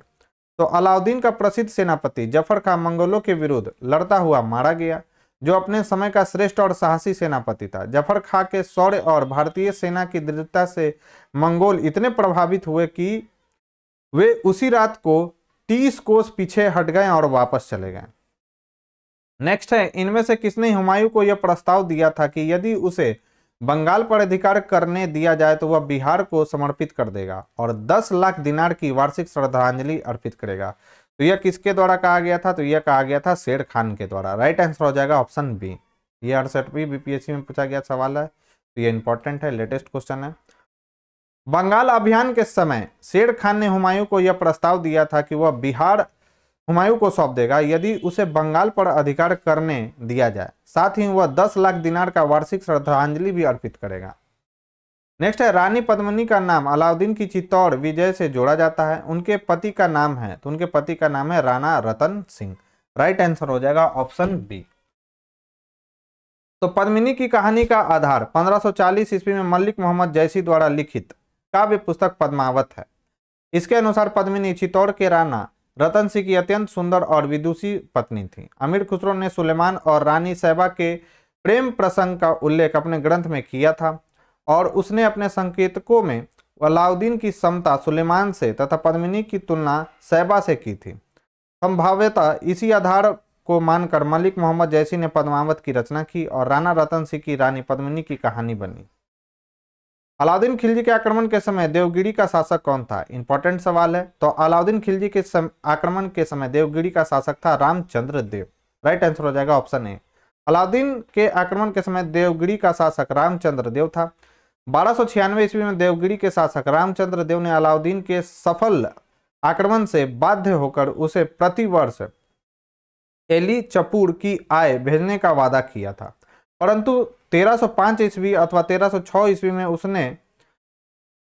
Speaker 1: तो अलाउद्दीन का प्रसिद्ध सेनापति ज़फ़र खा मंगोलों के विरुद्ध लड़ता हुआ मारा गया। जो अपने समय का श्रेष्ठ और साहसी सेनापति था। ज़फ़र खा के शौर्य और भारतीय सेना की दृढ़ता से मंगोल इतने प्रभावित हुए कि वे उसी रात को तीस कोस पीछे हट गए और वापस चले गए। नेक्स्ट है, इनमें से किसने हुमायूं को यह प्रस्ताव दिया था कि यदि उसे बंगाल पर अधिकार करने दिया जाए तो वह बिहार को समर्पित कर देगा और 10 लाख दिनार की वार्षिक श्रद्धांजलि अर्पित करेगा। तो यह किसके द्वारा कहा गया था? तो यह कहा गया था शेर खान के द्वारा। राइट आंसर हो जाएगा ऑप्शन बी ये अड़सठवीं बीपीएससी में पूछा गया सवाल है। तो ये इंपॉर्टेंट है लेटेस्ट क्वेश्चन है। बंगाल अभियान के समय शेर खान ने हुमायूं को यह प्रस्ताव दिया था कि वह बिहार हुमायूं को सौंप देगा, यदि उसे बंगाल पर अधिकार करने दिया जाए। साथ ही वह दस लाख दिनार का वार्षिक श्रद्धांजलि भी अर्पित करेगा। नेक्स्ट है, रानी पद्मनी का नाम अलाउद्दीन की चित्तौड़ विजय से जोड़ा जाता है। उनके पति का नाम है तो उनके पति का नाम है राणा रतन सिंह। राइट आंसर हो जाएगा ऑप्शन बी तो पद्मिनी की कहानी का आधार 1540 ईस्वी में मल्लिक मोहम्मद जैसी द्वारा लिखित काव्य पुस्तक पद्मावत है। इसके अनुसार पद्मिनी चित्तौड़ के राणा रतन सिंह की अत्यंत सुंदर और विदुषी पत्नी थी। अमीर खुसरो ने सुलेमान और रानी सैबा के प्रेम प्रसंग का उल्लेख अपने ग्रंथ में किया था। और उसने अपने संकेतकों में अलाउद्दीन की समता सुलेमान से तथा पद्मिनी की तुलना सैबा से की थी। संभाव्यता इसी आधार को मानकर मलिक मोहम्मद जैसी ने पद्मावत की रचना की और राणा रतन सिंह की रानी पद्मिनी की कहानी बनी। अलाउद्दीन खिलजी के आक्रमण के समय देवगिरी का शासक कौन था? इंपॉर्टेंट सवाल है। तो अलाउद्दीन खिलजी के आक्रमण के समय देवगिरी का शासक था रामचंद्र देव। राइट आंसर हो जाएगा ऑप्शन ए अलाउद्दीन के आक्रमण के समय देवगिरी का शासक रामचंद्र देव था। बारह सौ छियानवे ईस्वी में देवगिरी के शासक रामचंद्र देव ने अलाउद्दीन के सफल आक्रमण से बाध्य होकर उसे प्रतिवर्ष एली चपूर की आय भेजने का वादा किया था। परंतु 1305 ईस्वी अथवा 1306 ईस्वी में उसने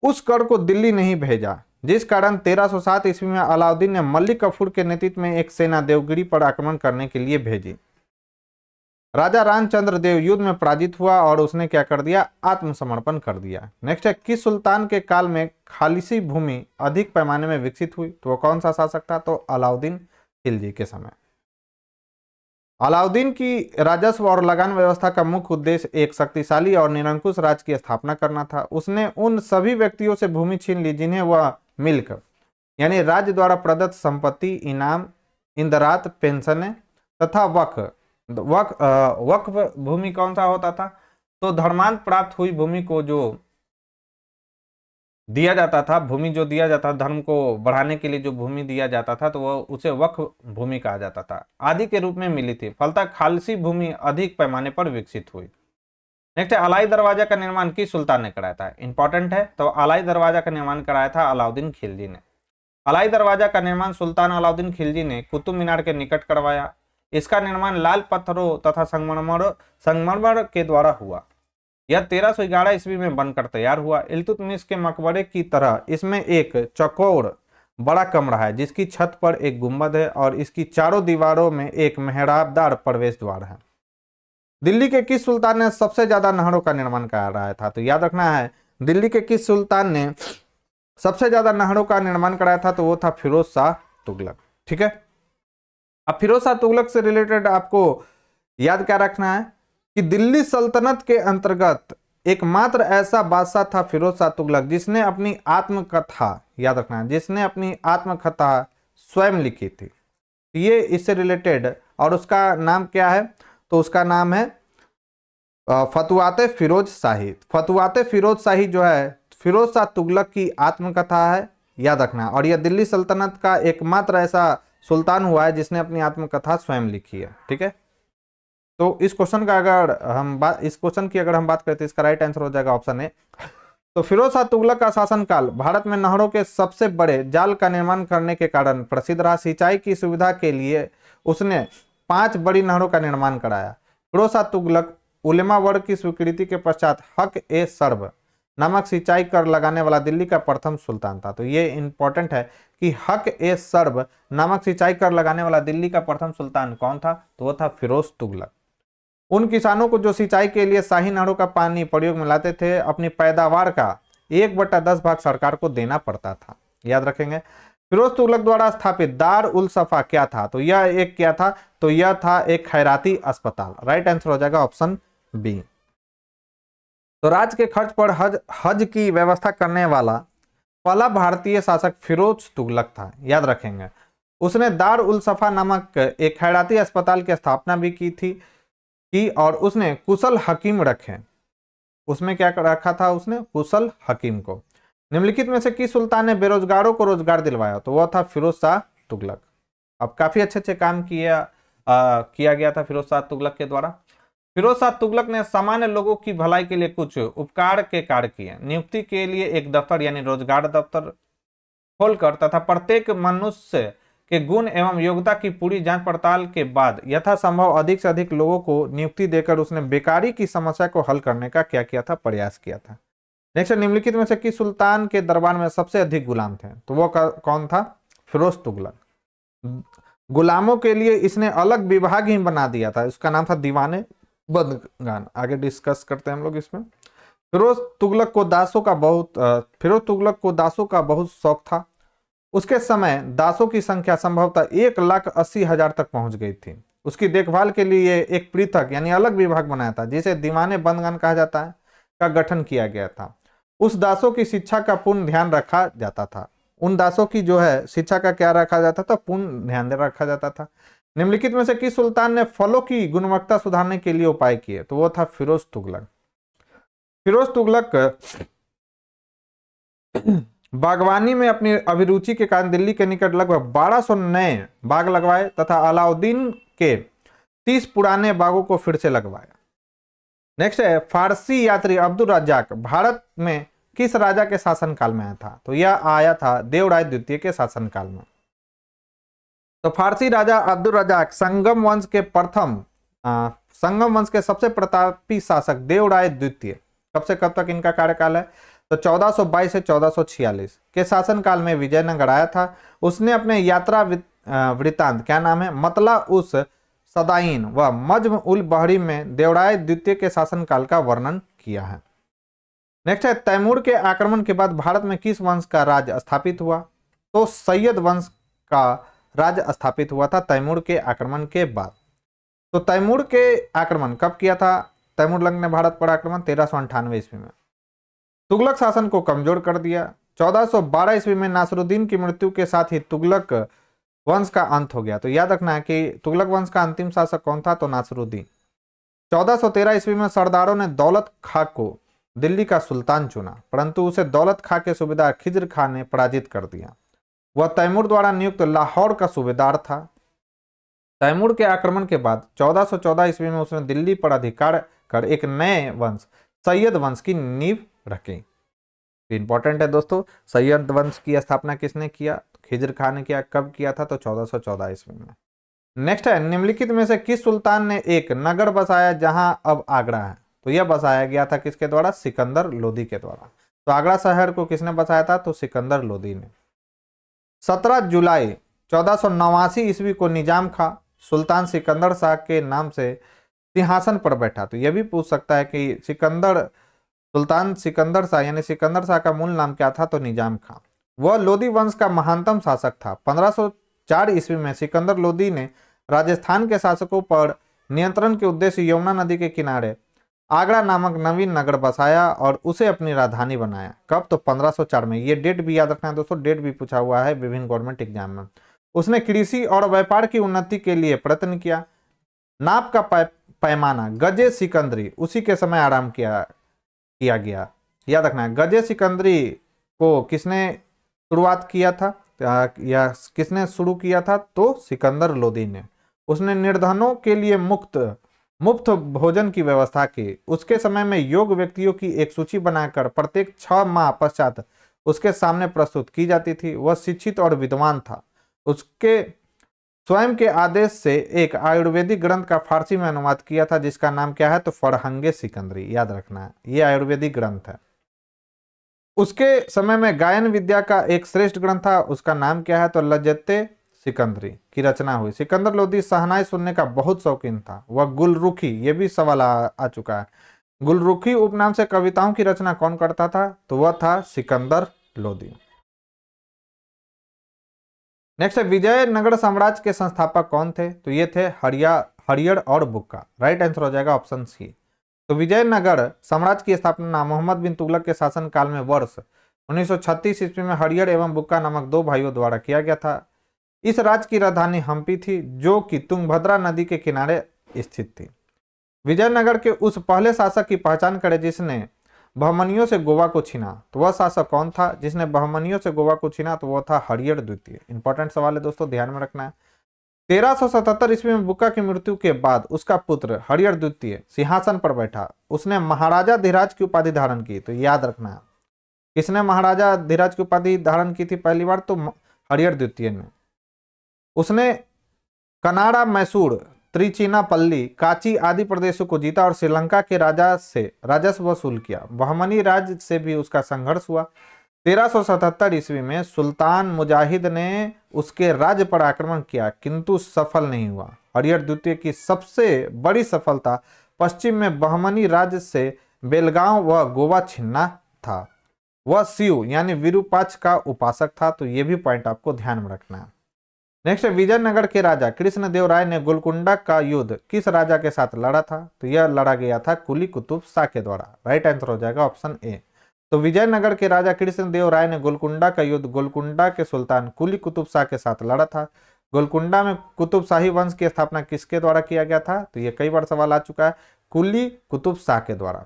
Speaker 1: उस कर को दिल्ली नहीं भेजा, जिस कारण 1307 ईस्वी में अलाउद्दीन ने मल्लिक कफूर के नेतृत्व में एक सेना देवगिरी पर आक्रमण करने के लिए भेजी। राजा रामचंद्र देव युद्ध में पराजित हुआ और उसने क्या कर दिया? आत्मसमर्पण कर दिया। नेक्स्ट है, किस सुल्तान के काल में खालिसी भूमि अधिक पैमाने में विकसित हुई? तो वो कौन सा शासक था? तो अलाउद्दीन खिलजी के समय। अलाउद्दीन की राजस्व और लगान व्यवस्था का मुख्य उद्देश्य एक शक्तिशाली और निरंकुश राज्य की स्थापना करना था। उसने उन सभी व्यक्तियों से भूमि छीन ली जिन्हें वह मिलकर, यानी राज्य द्वारा प्रदत्त संपत्ति, इनाम, इंदरात, पेंशन तथा वक वक वक्फ भूमि कौन सा होता था? तो धर्मांत प्राप्त हुई भूमि को जो दिया जाता था, भूमि जो दिया जाता धर्म को बढ़ाने के लिए जो भूमि दिया जाता था तो वह उसे वक्फ भूमि कहा जाता था। आदि के रूप में मिली थी। फलता खालसी भूमि अधिक पैमाने पर विकसित हुई। नेक्स्ट अलाई दरवाज़ा का निर्माण किस सुल्तान ने कराया था? इंपॉर्टेंट है तो अलाई दरवाज़ा का निर्माण कराया था अलाउद्दीन खिलजी ने। अलाई दरवाज़ा का निर्माण सुल्तान अलाउद्दीन खिलजी ने कुतुब मीनार के निकट करवाया। इसका निर्माण लाल पत्थरों तथा संगमरमर संगमरमर के द्वारा हुआ। यह तेरह सौ ग्यारह ईस्वी में बनकर तैयार हुआ। इल्तुतमिश के मकबरे की तरह इसमें एक चकोर बड़ा कमरा है, जिसकी छत पर एक गुंबद है और इसकी चारों दीवारों में एक मेहराबदार प्रवेश द्वार है। दिल्ली के किस सुल्तान ने सबसे ज़्यादा नहरों का निर्माण कराया था? तो याद रखना है, दिल्ली के किस सुल्तान ने सबसे ज़्यादा नहरों का निर्माण कराया था? तो वो था फिरोज शाह तुगलक। ठीक है? अब फिरोज शाह तुगलक से रिलेटेड आपको याद क्या रखना है? कि दिल्ली सल्तनत के अंतर्गत एकमात्र ऐसा बादशाह था फिरोज शाह तुगलक, जिसने अपनी आत्मकथा, याद रखना है, जिसने अपनी आत्मकथा स्वयं लिखी थी। ये इससे रिलेटेड और उसका नाम क्या है? तो उसका नाम है फतुआते फिरोज शाही। फतुआते फिरोज शाही जो है, फिरोज शाह तुगलक की आत्मकथा है, याद रखना और यह दिल्ली सल्तनत का एकमात्र ऐसा सुल्तान हुआ है जिसने अपनी आत्मकथा स्वयं लिखी है, ठीक है? तो इस क्वेश्चन का अगर हम बात इस क्वेश्चन की अगर हम बात करें तो इसका राइट आंसर हो जाएगा ऑप्शन ए तो फिरोज शाह तुगलक का शासनकाल भारत में नहरों के सबसे बड़े जाल का निर्माण करने के कारण प्रसिद्ध रहा। सिंचाई की सुविधा के लिए उसने पाँच बड़ी नहरों का निर्माण कराया। फिरोज शाह तुगलक उलेमा वर्ग की स्वीकृति के पश्चात हक ए सर्व। नामक सिंचाई कर लगाने वाला दिल्ली का प्रथम सुल्तान था। तो ये इंपॉर्टेंट है कि हक ए सर्ब नामक सिंचाई कर लगाने वाला दिल्ली का प्रथम सुल्तान कौन था? तो वो था फिरोज तुगलक। उन किसानों को जो सिंचाई के लिए शाही नहरों का पानी प्रयोग में लाते थे, अपनी पैदावार का एक बट्टा दस भाग सरकार को देना पड़ता था। याद रखेंगे, फिरोज तुगलक द्वारा स्थापित दार उल सफ़ा क्या था? तो यह एक क्या था? तो यह था एक खैराती अस्पताल। राइट आंसर हो जाएगा ऑप्शन बी तो राज्य के खर्च पर हज हज की व्यवस्था करने वाला पहला भारतीय शासक फिरोज तुगलक था याद रखेंगे। उसने दार उल सफ़ा नामक एक खैराती अस्पताल की स्थापना भी की थी की और उसने कुशल हकीम रखे। उसमें क्या रखा था उसने? कुशल हकीम को। निम्नलिखित में से किस सुल्तान ने बेरोजगारों को रोज़गार दिलवाया? तो वह था फिरोज शाह तुगलक। अब काफ़ी अच्छे अच्छे काम किया आ, किया गया था फिरोज शाह तुगलक के द्वारा। फिरोज शाह तुगलक ने सामान्य लोगों की भलाई के लिए कुछ उपकार के कार्य किए। नियुक्ति के लिए एक दफ्तर यानी रोज़गार दफ्तर खोलकर तथा प्रत्येक मनुष्य के गुण एवं योग्यता की पूरी जाँच पड़ताल के बाद यथासंभव अधिक से अधिक लोगों को नियुक्ति देकर उसने बेकारी की समस्या को हल करने का क्या किया था, प्रयास किया था। नेक्स्ट निम्नलिखित में से किस सुल्तान के दरबार में सबसे अधिक गुलाम थे? तो वो कौन था? फिरोज तुगलक। गुलामों के लिए इसने अलग विभाग ही बना दिया था। उसका नाम था दीवाने। बदगान आगे डिस्कस करते हैं हम लोग इसमें। फिरोज तुगलक को दासों का बहुत फिरोज तुगलक को दासों का बहुत शौक था। उसके समय दासों की संख्या संभवतः एक लाख अस्सी हज़ार तक पहुँच गई थी। उसकी देखभाल के लिए एक पृथक, यानी अलग विभाग बनाया था, जिसे दीवाने बंदगन कहा जाता है, का गठन किया गया था। उस दासों की शिक्षा का पूर्ण ध्यान रखा जाता था। उन दासों की जो है, शिक्षा का क्या रखा जाता था? पूर्ण ध्यान रखा जाता था। निम्नलिखित में से किस सुल्तान ने फलों की गुणवत्ता सुधारने के लिए उपाय किए? तो वो था फिरोज तुगलक। फिरोज तुगलक बागवानी में अपनी अभिरुचि के कारण दिल्ली के निकट लगभग 1200 नए बाग लगवाए तथा अलाउद्दीन के 30 पुराने बागों को फिर से लगवाया। नेक्स्ट है, फारसी यात्री अब्दुल रजाक भारत में किस राजा के शासनकाल में आया था? तो यह आया था देवराय द्वितीय के शासनकाल में। तो फारसी राजा अब्दुल रजाक संगम वंश के प्रथम संगम वंश के सबसे प्रतापी शासक देवराय द्वितीय। कब से कब तक इनका कार्यकाल है? तो 1422 से 1446 के शासनकाल में विजयनगर आया था। उसने अपने यात्रा वृतांत क्या नाम है? मतला उस सदाइन व मजम उल बहरी में देवराय द्वितीय के शासनकाल का वर्णन किया है। नेक्स्ट है, तैमूर के आक्रमण के बाद भारत में किस वंश का राज स्थापित हुआ? तो सैयद वंश का राज स्थापित हुआ था तैमूर के आक्रमण के बाद। तो तैमूर के आक्रमण कब किया था? तैमूर लंग ने भारत पर आक्रमण तेरह सौ अंठानवे ईस्वी में। तुगलक शासन को कमज़ोर कर दिया। 1412 ईस्वी में नासरुद्दीन की मृत्यु के साथ ही तुगलक वंश का अंत हो गया। तो याद रखना है कि तुगलक वंश का अंतिम शासक कौन था? तो नासरुद्दीन। 1413 ईस्वी में सरदारों ने दौलत खा को दिल्ली का सुल्तान चुना, परंतु उसे दौलत खां के सूबेदार खिजर खान ने पराजित कर दिया। वह तैमूर द्वारा नियुक्त लाहौर का सूबेदार था। तैमूर के आक्रमण के बाद 1414 ईस्वी में उसने दिल्ली पर अधिकार कर एक नए वंश, सैयद वंश की नींव रखी। इंपॉर्टेंट है दोस्तों, सैयद वंश की स्थापना किसने किया, खिजर खान ने किया, कब किया था तो 1414 ईस्वी में। नेक्स्ट है, निम्नलिखित में से किस सुल्तान ने एक नगर बसाया जहाँ अब आगरा है? तो यह बसाया गया था किसके द्वारा? सिकंदर लोधी के द्वारा। तो आगरा शहर को किसने बसाया था? तो सिकंदर लोधी ने। 17 जुलाई चौदह सौ ईस्वी को निज़ाम खा सुल्तान सिकंदर शाह के नाम से सिंहासन पर बैठा। तो यह भी पूछ सकता है कि सिकंदर, सुल्तान सिकंदर शाह, यानी सिकंदर शाह का मूल नाम क्या था? तो निज़ाम खां। वह लोधी वंश का महानतम शासक था। 1504 ईस्वी में सिकंदर लोधी ने राजस्थान के शासकों पर नियंत्रण के उद्देश्य यमुना नदी के किनारे आगरा नामक नवीन नगर बसाया और उसे अपनी राजधानी बनाया। कब? तो 1504 में। ये डेट भी याद रखना है दोस्तों। डेट भी पूछा हुआ है विभिन्न गवर्नमेंट एग्ज़ाम में। उसने कृषि और व्यापार की उन्नति के लिए प्रयत्न किया। नाप का पैमाना। गजे सिकंदरी। उसी के समय आराम किया किया गया। याद रखना है। गजे सिकंदरी को किसने शुरुआत किया था? या किसने शुरू किया था? तो सिकंदर लोदी ने। उसने निर्धनों के लिए मुक्त मुफ़्त भोजन की व्यवस्था की। उसके समय में योग व्यक्तियों की एक सूची बनाकर प्रत्येक छह माह पश्चात उसके सामने प्रस्तुत की जाती थी। वह शिक्षित और विद्वान था। उसके स्वयं के आदेश से एक आयुर्वेदिक ग्रंथ का फारसी में अनुवाद किया था, जिसका नाम क्या है? तो फरहंगे सिकंदरी। याद रखना है, ये आयुर्वेदिक ग्रंथ है। उसके समय में गायन विद्या का एक श्रेष्ठ ग्रंथ था। उसका नाम क्या है? तो लजते सिकंदरी की रचना हुई। सिकंदर लोधी सहनाई सुनने का बहुत शौकीन था। वह गुलरुखी ये भी सवाल आ, आ चुका है। गुलरुखी उपनाम से कविताओं की रचना कौन करता था? तो वह था सिकंदर लोधी। नेक्स्ट है विजयनगर साम्राज्य के संस्थापक कौन थे? तो ये थे हरिया हरियर और बुक्का। राइट आंसर हो जाएगा ऑप्शन सी तो विजयनगर साम्राज्य की स्थापना मोहम्मद बिन तुगलक के शासन काल में वर्ष 1936 ईस्वी में हरियर एवं बुक्का नामक दो भाइयों द्वारा किया गया था। इस राज्य की राजधानी हम्पी थी, जो कि तुंगभद्रा नदी के किनारे स्थित थी। विजयनगर के उस पहले शासक की पहचान करे जिसने बहमनियों से गोवा को छीना तो वह शासक कौन था? जिसने बहमनियों से गोवा को छीना तो वह था हरियर द्वितीय। इंपॉर्टेंट सवाल है दोस्तों, ध्यान में रखना है। तेरह सौ सतहत्तर ईस्वी में बुक्का की मृत्यु के बाद उसका पुत्र हरियर द्वितीय सिंहासन पर बैठा। उसने महाराजा धीराज की उपाधि धारण की तो याद रखना है। किसने महाराजा धीराज की उपाधि धारण की थी पहली बार? तो हरियर द्वितीय ने। उसने कनाडा मैसूर त्रिचिनापल्ली काची आदि प्रदेशों को जीता और श्रीलंका के राजा से राजस्व वसूल किया। बहमनी राज्य से भी उसका संघर्ष हुआ। 1377 ईस्वी में सुल्तान मुजाहिद ने उसके राज्य पर आक्रमण किया, किंतु सफल नहीं हुआ। हरियर द्वितीय की सबसे बड़ी सफलता पश्चिम में बहमनी राज्य से बेलगांव व गोवा छिन्ना था। वह शिव यानी विरूपाक्ष का उपासक था तो ये भी पॉइंट आपको ध्यान में रखना है। नेक्स्ट है विजयनगर के राजा कृष्ण देव राय ने गोलकुंडा का युद्ध किस राजा के साथ लड़ा था? तो यह लड़ा गया था कुली कुतुब शाह के द्वारा। राइट आंसर हो जाएगा ऑप्शन ए तो विजयनगर के राजा कृष्ण देव राय ने गोलकुंडा का युद्ध गोलकुंडा के सुल्तान कुली कुतुब शाह के साथ लड़ा था। गोलकुंडा में कुतुब शाही वंश की स्थापना किसके द्वारा किया गया था? तो यह कई बार सवाल आ चुका है। कुली कुतुब शाह के द्वारा।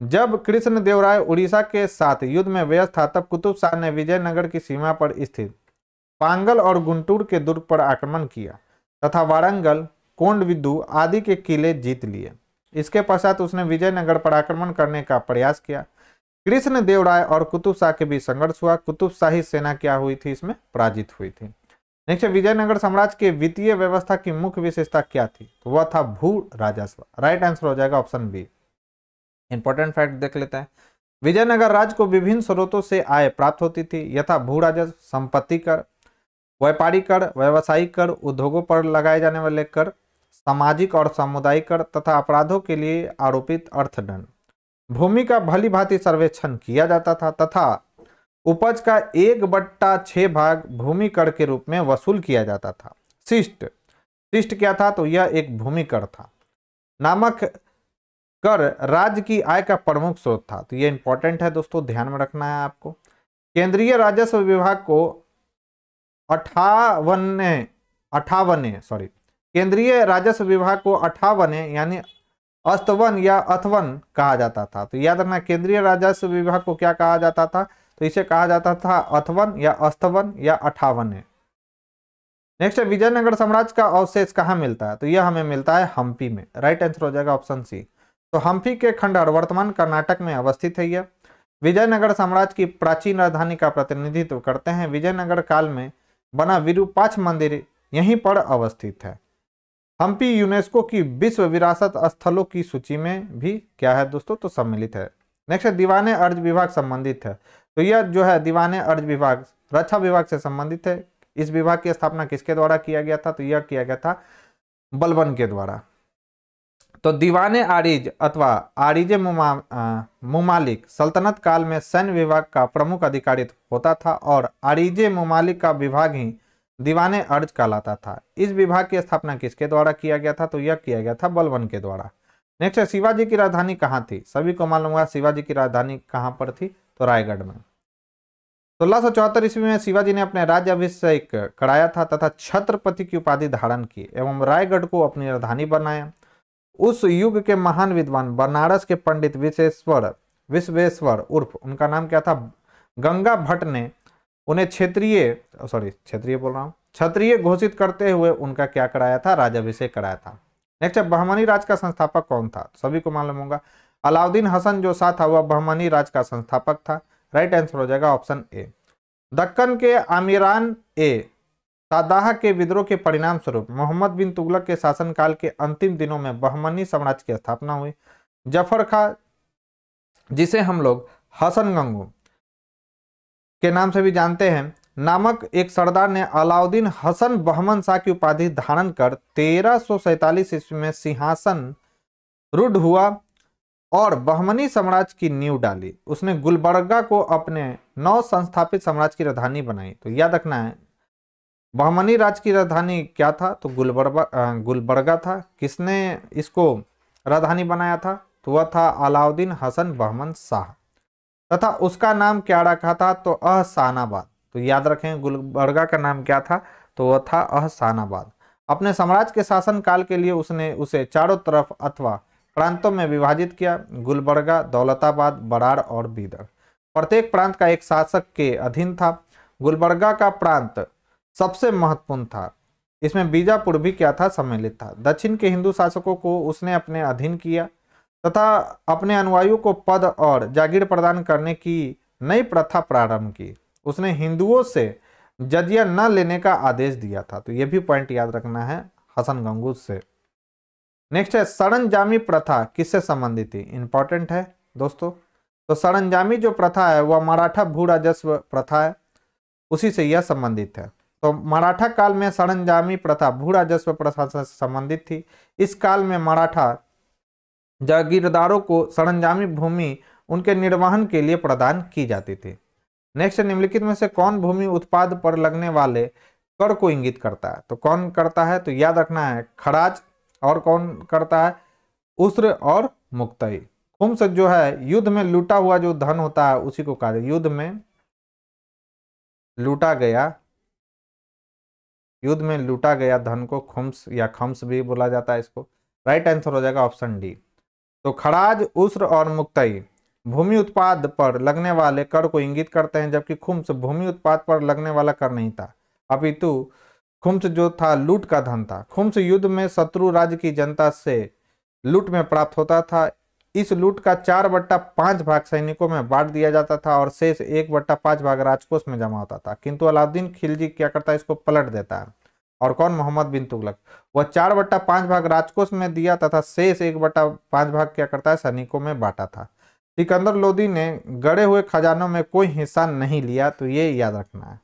Speaker 1: जब कृष्ण देव राय उड़ीसा के साथ युद्ध में व्यस्त था, तब कुतुब शाह ने विजयनगर की सीमा पर स्थित पांगल और गुंटूर के दुर्ग पर आक्रमण किया, तथा वारंगल, कोंडविदु आदि के किले जीत लिए। इसके पश्चात उसने विजयनगर पर आक्रमण करने का प्रयास किया। कृष्ण देवराय और कुतुब शाह के बीच संघर्ष हुआ। कुतुब शाही सेना क्या हुई थी, इसमें पराजित हुई थी। नेक्स्ट विजयनगर साम्राज्य के वित्तीय व्यवस्था की मुख्य विशेषता क्या थी? तो वह था भू राजस्व। राइट आंसर हो जाएगा ऑप्शन बी इंपॉर्टेंट फैक्ट देख लेते हैं। विजयनगर राज्य को विभिन्न स्रोतों से आय प्राप्त होती थी। यथा भू राजस्व, संपत्ति कर व्यापारी कर, व्यवसायिक कर, उद्योगों पर लगाए जाने वाले कर, सामाजिक और सामुदायिक कर तथा अपराधों के लिए आरोपित अर्थदंड। भूमि का भली भांति सर्वेक्षण किया जाता था तथा उपज का एक बट्टा छह भाग भूमि कर के रूप में वसूल किया जाता था। शिष्ट। शिष्ट क्या था? तो यह एक भूमि कर था। नामक कर राज्य की आय का प्रमुख स्रोत था। तो यह इंपॉर्टेंट है दोस्तों, ध्यान में रखना है आपको। केंद्रीय राजस्व विभाग को अठावन अठावन सॉरी केंद्रीय राजस्व विभाग को अठावन, यानी अस्तवन या अथवन कहा जाता था। तो याद रखना, केंद्रीय राजस्व विभाग को क्या कहा जाता था? तो इसे कहा जाता था अथवन या अस्तवन या अठावन। नेक्स्ट है, विजयनगर साम्राज्य का अवशेष कहाँ मिलता है? तो यह हमें मिलता है हम्पी में। राइट आंसर हो जाएगा ऑप्शन सी तो हम्पी के खंडहर, वर्तमान कर्नाटक में अवस्थित है यह। विजयनगर साम्राज्य की प्राचीन राजधानी का प्रतिनिधित्व करते हैं। विजयनगर काल में बना विरूपाक्ष मंदिर यहीं पर अवस्थित है। हम्पी यूनेस्को की विश्व विरासत स्थलों की सूची में भी क्या है दोस्तों? तो सम्मिलित है। नेक्स्ट दीवाने अर्ज़ विभाग संबंधित है। तो यह जो है, दीवाने अर्ज़ विभाग, रक्षा विभाग से संबंधित है। इस विभाग की स्थापना किसके द्वारा किया गया था? तो यह किया गया था बलबन के द्वारा। तो दीवाने आरिज अथवा आरिजे मुमालिक सल्तनत काल में सैन्य विभाग का प्रमुख अधिकारी होता था और आरिजे मुमालिक का विभाग ही दीवाने अर्ज़ कहलाता था। इस विभाग की स्थापना किसके द्वारा किया गया था? तो यह किया गया था बलवन के द्वारा। नेक्स्ट है, शिवाजी की राजधानी कहाँ थी? सभी को मालूम हुआ शिवाजी की राजधानी कहाँ पर थी? तो रायगढ़ में। सोलह सौ चौहत्तर ईस्वी में शिवाजी ने अपने राज्य अभिषेक कराया था तथा छत्रपति की उपाधि धारण की एवं रायगढ़ को अपनी राजधानी बनाया। उस युग के महान विद्वान बनारस के पंडित विशेश्वर विश्वेश्वर उर्फ़, उनका नाम क्या था? गंगा भट्ट ने उन्हें क्षेत्रीय, सॉरी, क्षेत्रीय बोल रहा हूँ, क्षत्रिय घोषित करते हुए उनका क्या कराया था? राजाभिषेक कराया था। नेक्स्ट है बहमनी राज का संस्थापक कौन था? सभी को मालूम होगा। अलाउद्दीन हसन जो सा था, वह बहमनी राज का संस्थापक था। राइट आंसर हो जाएगा ऑप्शन ए दक्कन के आमिरान ए सादाह के विद्रोह के परिणाम स्वरूप मोहम्मद बिन तुगलक के शासनकाल के अंतिम दिनों में बहमनी साम्राज्य की स्थापना हुई। ज़फ़र खां, जिसे हम लोग हसन गंगू के नाम से भी जानते हैं, नामक एक सरदार ने अलाउद्दीन हसन बहमन शाह की उपाधि धारण कर तेरह ईस्वी में सिंहासन रूढ़ हुआ और बहमनी साम्राज्य की नींव डाली। उसने गुलबर्गा को अपने नौ संस्थापित साम्राज्य की राजधानी बनाई। तो याद रखना है बहमनी राज की राजधानी क्या था? तो गुलबर्गा गुलबर्गा था। किसने इसको राजधानी बनाया था? तो वह था अलाउद्दीन हसन बहमन शाह। तथा उसका नाम क्या रखा था? तो अहसानाबाद तो याद रखें, गुलबर्गा का नाम क्या था? तो वह था अहसानाबाद अपने साम्राज्य के शासन काल के लिए उसने उसे चारों तरफ़ अथवा प्रांतों में विभाजित किया। गुलबर्गा, दौलताबाद, बराड़ और बीदर। प्रत्येक प्रांत का एक शासक के अधीन था। गुलबर्गा का प्रांत सबसे महत्वपूर्ण था। इसमें बीजापुर भी क्या था, सम्मिलित था। दक्षिण के हिंदू शासकों को उसने अपने अधीन किया तथा अपने अनुयायियों को पद और जागीर प्रदान करने की नई प्रथा प्रारंभ की। उसने हिंदुओं से जजिया न लेने का आदेश दिया था। तो यह भी पॉइंट याद रखना है हसन गंगूज से। नेक्स्ट है, सड़नजामी प्रथा किससे संबंधित थी? इंपॉर्टेंट है दोस्तों। तो सड़नजामी जो प्रथा है, वह मराठा भू राजस्व प्रथा है। उसी से यह संबंधित है। तो मराठा काल में सरंजामी प्रथा भू राजस्व प्रथा से संबंधित थी। इस काल में मराठा जागीरदारों को सरंजामी भूमि उनके निर्वहन के लिए प्रदान की जाती थी। नेक्स्ट, निम्नलिखित में से कौन भूमि उत्पाद पर लगने वाले कर को इंगित करता है? तो कौन करता है? तो याद रखना है, खराज और कौन करता है? उस्र और मुक्तई। खुम्स जो है, युद्ध में लूटा हुआ जो धन होता है, उसी को कहा युद्ध में लूटा गया युद्ध में लूटा गया धन को खुम्स या खम्स भी बोला जाता है इसको। राइट आंसर हो जाएगा ऑप्शन डी तो खराज, उस्र और मुक्तई, भूमि उत्पाद पर लगने वाले कर को इंगित करते हैं, जबकि खुम्स, भूमि उत्पाद पर लगने वाला कर नहीं था। अपितु, खुम्स जो था, लूट का धन था। खुम्स युद्ध में शत्रु राज्य की जनता से लूट में प्राप्त होता था इस लूट का चार बट्टा पाँच भाग सैनिकों में बांट दिया जाता था और शेष एक बट्टा पाँच भाग राजकोष में जमा होता था। किंतु अलाउद्दीन खिलजी क्या करता है इसको पलट देता है। और कौन? मोहम्मद बिन तुगलक। वह चार बट्टा पाँच भाग राजकोष में दिया तथा शेष एक बट्टा पाँच भाग क्या करता है? सैनिकों में बांटा था। सिकंदर लोदी ने गड़े हुए खजानों में कोई हिस्सा नहीं लिया तो ये याद रखना है।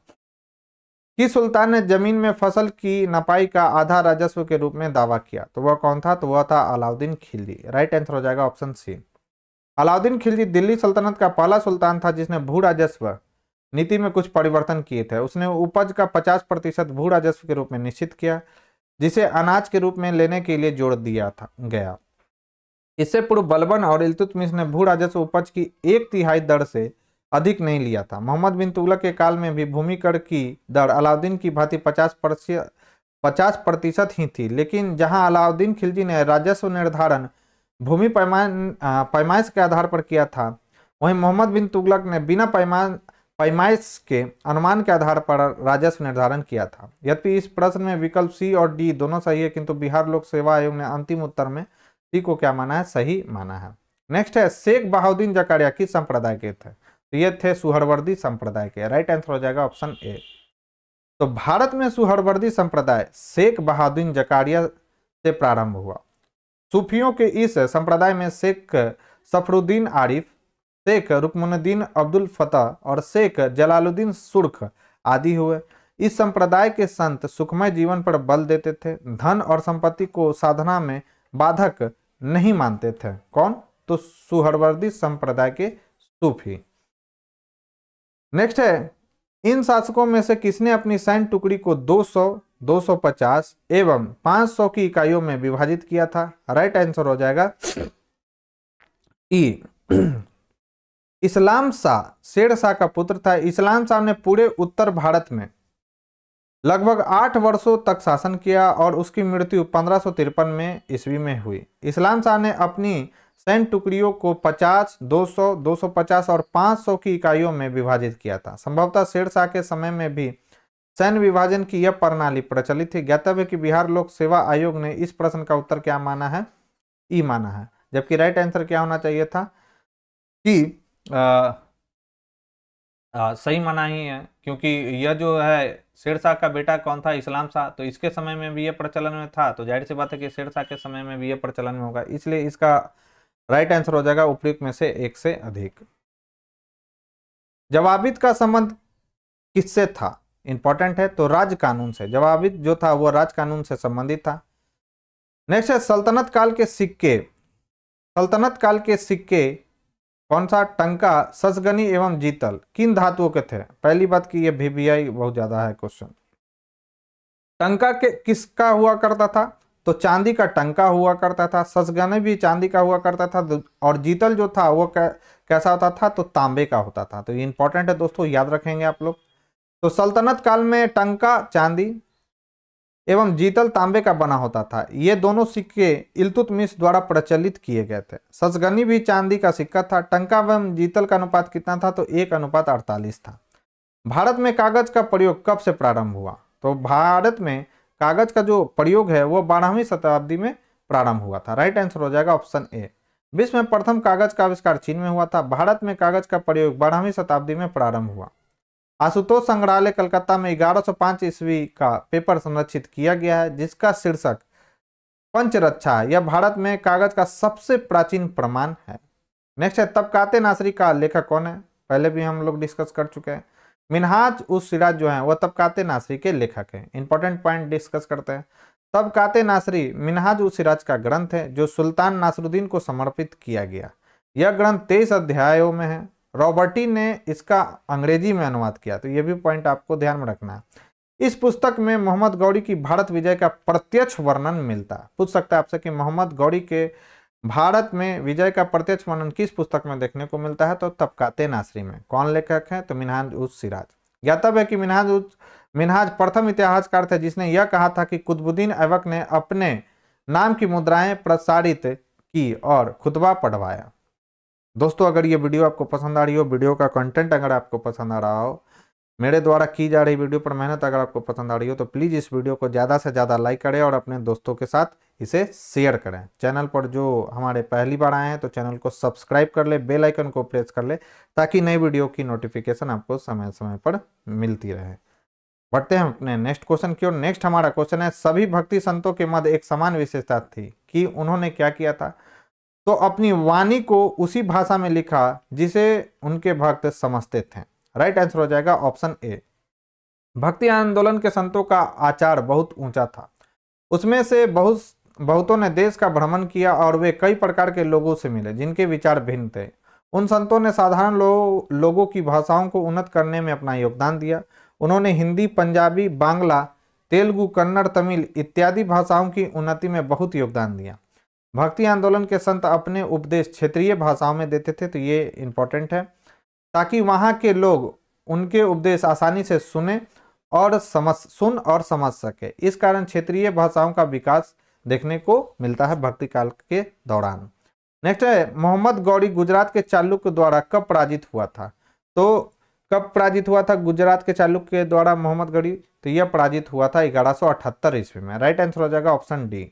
Speaker 1: कि सुल्तान ने ज़मीन में फ़सल की नपाई का आधा राजस्व के रूप में दावा किया। तो वह कौन था? तो वह था अलाउद्दीन खिलजी। राइट आंसर हो जाएगा ऑप्शन सी अलाउद्दीन खिलजी दिल्ली सल्तनत का पहला सुल्तान था जिसने भू राजस्व नीति में कुछ परिवर्तन किए थे। उसने उपज का 50 प्रतिशत भू राजस्व के रूप में निश्चित किया, जिसे अनाज के रूप में लेने के लिए जोड़ दिया था, गया। इससे पूर्व बलबन और इल्तुतमिश ने भू राजस्व उपज की एक तिहाई दर से अधिक नहीं लिया था। मोहम्मद बिन तुगलक के काल में भी भूमि कर की दर अलाउद्दीन की भांति पचास पचास प्रतिशत ही थी। लेकिन जहाँ अलाउद्दीन खिलजी ने राजस्व निर्धारण, भूमि पैमान पैमाइश के आधार पर किया था, वहीं मोहम्मद बिन तुगलक ने बिना पैमान, पैमाइश के अनुमान के आधार पर राजस्व निर्धारण किया था। यद्यपि इस प्रश्न में विकल्प सी और डी दोनों सही है, किंतु बिहार लोक सेवा आयोग ने अंतिम उत्तर में सी को क्या माना है? सही माना है। नेक्स्ट है, शेख बहाउद्दीन जकारिया किस संप्रदाय के थे। तो ये थे सुहरवर्दी संप्रदाय के। राइट आंसर हो जाएगा ऑप्शन ए तो भारत में सुहरवर्दी संप्रदाय शेख बहाउद्दीन जकारिया से प्रारंभ हुआ। सूफियों के इस संप्रदाय में शेख सफरुद्दीन आरिफ, शेख रुकमुद्दीन अब्दुल फतह और शेख जलालुद्दीन सुर्ख आदि हुए। इस संप्रदाय के संत सुखमय जीवन पर बल देते थे। धन और संपत्ति को साधना में बाधक नहीं मानते थे। कौन? तो सुहरवर्दी संप्रदाय के सूफी। नेक्स्ट है इन शासकों में से किसने अपनी सैन्य टुकड़ी को 200, 250 एवं 500 की इकाइयों में विभाजित किया था? राइट आंसर हो जाएगा ई *clears throat* इस्लाम शाह शेर शाह का पुत्र था। इस्लाम शाह ने पूरे उत्तर भारत में लगभग आठ वर्षों तक शासन किया और उसकी मृत्यु पंद्रह में ईस्वी में हुई। इस्लाम शाह ने अपनी सैन्य टुकड़ियों को 50, 200, 250 और 500 की इकाइयों में विभाजित किया था। संभवतः शेरशाह के समय में भी सैन्य विभाजन की यह प्रणाली प्रचलित थी। ज्ञातव्य कि बिहार लोक सेवा आयोग ने इस प्रश्न का उत्तर क्या माना है? ई माना है जबकि राइट आंसर क्या होना चाहिए था? कि आ, आ, सही माना ही है क्योंकि यह जो है शेरशाह का बेटा कौन था? इस्लाम शाह। तो इसके समय में भी यह प्रचलन में था तो ज़ाहिर सी बात है कि शेरशाह के समय में भी यह प्रचलन में होगा इसलिए इसका राइट आंसर हो जाएगा उपयुक्त में से एक से अधिक। जवाबित का संबंध किससे था? इंपॉर्टेंट है तो राज कानून से। जवाबित जो था वो राज कानून से संबंधित था। नेक्स्ट है, सल्तनत काल के सिक्के। सल्तनत काल के सिक्के कौन सा? टंका, ससगनी एवं जीतल। किन धातुओं के थे? पहली बात की ये वीवीआई बहुत ज़्यादा है क्वेश्चन टंका के किसका हुआ करता था? तो चांदी का टंका हुआ करता था, ससगने भी चांदी का हुआ करता था और जीतल जो था, वो कैसा होता था? तो तांबे का होता था। तो ये इंपॉर्टेंट है दोस्तों, याद रखेंगे आप लोग। तो सल्तनत काल में टंका, चांदी एवं जीतल तांबे का बना होता था। ये दोनों सिक्के इल्तुतमिश द्वारा प्रचलित किए गए थे। ससगनी भी चांदी का सिक्का था, टंका एवं जीतल का अनुपात कितना था? तो एक अनुपात अड़तालीस था। भारत में कागज़ का प्रयोग कब से प्रारंभ हुआ? तो भारत में कागज़ का जो प्रयोग है, वो बारहवीं शताब्दी में प्रारंभ हुआ था। राइट आंसर हो जाएगा ऑप्शन ए विश्व में प्रथम कागज़ का आविष्कार चीन में हुआ था। भारत में कागज़ का प्रयोग बारहवीं शताब्दी में प्रारंभ हुआ। आशुतोष संग्रहालय कलकत्ता में 1105 ईस्वी का पेपर संरक्षित किया गया है, जिसका शीर्षक, पंचरक्षा है यह भारत में कागज़ का सबसे प्राचीन प्रमाण है। नेक्स्ट है तबकाते नासरी का लेखक कौन है? पहले भी हम लोग डिस्कस कर चुके हैं। मिनहाज उस सिराज जो है वह तबकाते नासरी के लेखक हैं। इंपॉर्टेंट पॉइंट डिस्कस करते हैं। तबकाते नासरी मिनहाज उस सिराज का ग्रंथ है, जो सुल्तान नासरुद्दीन को समर्पित किया गया। यह ग्रंथ तेईस अध्यायों में है। रॉबर्टी ने इसका अंग्रेज़ी में अनुवाद किया तो यह भी पॉइंट आपको ध्यान में रखना है। इस पुस्तक में मोहम्मद गौरी की भारत विजय का प्रत्यक्ष वर्णन मिलता। पूछ सकता है आपसे कि मोहम्मद गौरी के भारत में विजय का प्रत्यक्ष वर्णन किस पुस्तक में देखने को मिलता है? तो तबकाते नासरी में। कौन लेखक है? तो मिनहाज उज सिराज। ज्ञातव्य है कि मिनहाज उज, मिनहाज प्रथम इतिहासकार थे जिसने यह कहा था कि कुतुबुद्दीन ऐबक ने अपने नाम की मुद्राएँ प्रसारित की और खुतबा पढ़वाया। दोस्तों, अगर ये वीडियो आपको पसंद आ रही हो, वीडियो का कंटेंट अगर आपको पसंद आ रहा हो मेरे द्वारा की जा रही वीडियो पर मेहनत अगर आपको पसंद आ रही हो तो प्लीज़ इस वीडियो को ज़्यादा से ज़्यादा लाइक करें और अपने दोस्तों के साथ इसे शेयर करें। चैनल पर जो हमारे पहली बार आए हैं तो चैनल को सब्सक्राइब कर ले बेल आइकन को प्रेस कर ले, ताकि नई वीडियो की नोटिफिकेशन आपको समय समय पर मिलती रहे। बढ़ते हैं अपने नेक्स्ट क्वेश्चन की ओर। नेक्स्ट हमारा क्वेश्चन है, सभी भक्ति संतों के मध्य एक समान विशेषता थी कि उन्होंने क्या किया था? तो अपनी वाणी को उसी भाषा में लिखा जिसे उनके भक्त समझते थे। राइट आंसर हो जाएगा ऑप्शन ए भक्ति आंदोलन के संतों का आचार बहुत ऊँचा था। उसमें से बहुत बहुतों ने देश का भ्रमण किया और वे कई प्रकार के लोगों से मिले जिनके विचार भिन्न थे। उन संतों ने साधारण लो, लोगों की भाषाओं को उन्नत करने में अपना योगदान दिया। उन्होंने हिंदी पंजाबी बांग्ला तेलुगु कन्नड़ तमिल इत्यादि भाषाओं की उन्नति में बहुत योगदान दिया। भक्ति आंदोलन के संत अपने उपदेश क्षेत्रीय भाषाओं में देते थे तो ये इंपॉर्टेंट है। ताकि वहाँ के लोग उनके उपदेश आसानी से सुने और समझ, सुन और समझ सके। इस कारण क्षेत्रीय भाषाओं का विकास देखने को मिलता है भक्ति काल के दौरान। नेक्स्ट है, मोहम्मद गौरी गुजरात के चालुक्य द्वारा कब पराजित हुआ था? तो कब पराजित हुआ था गुजरात के चालुक्य के द्वारा मोहम्मद गौरी? तो यह पराजित हुआ था ग्यारह सौ अठहत्तर ईस्वी में। राइट आंसर हो जाएगा ऑप्शन डी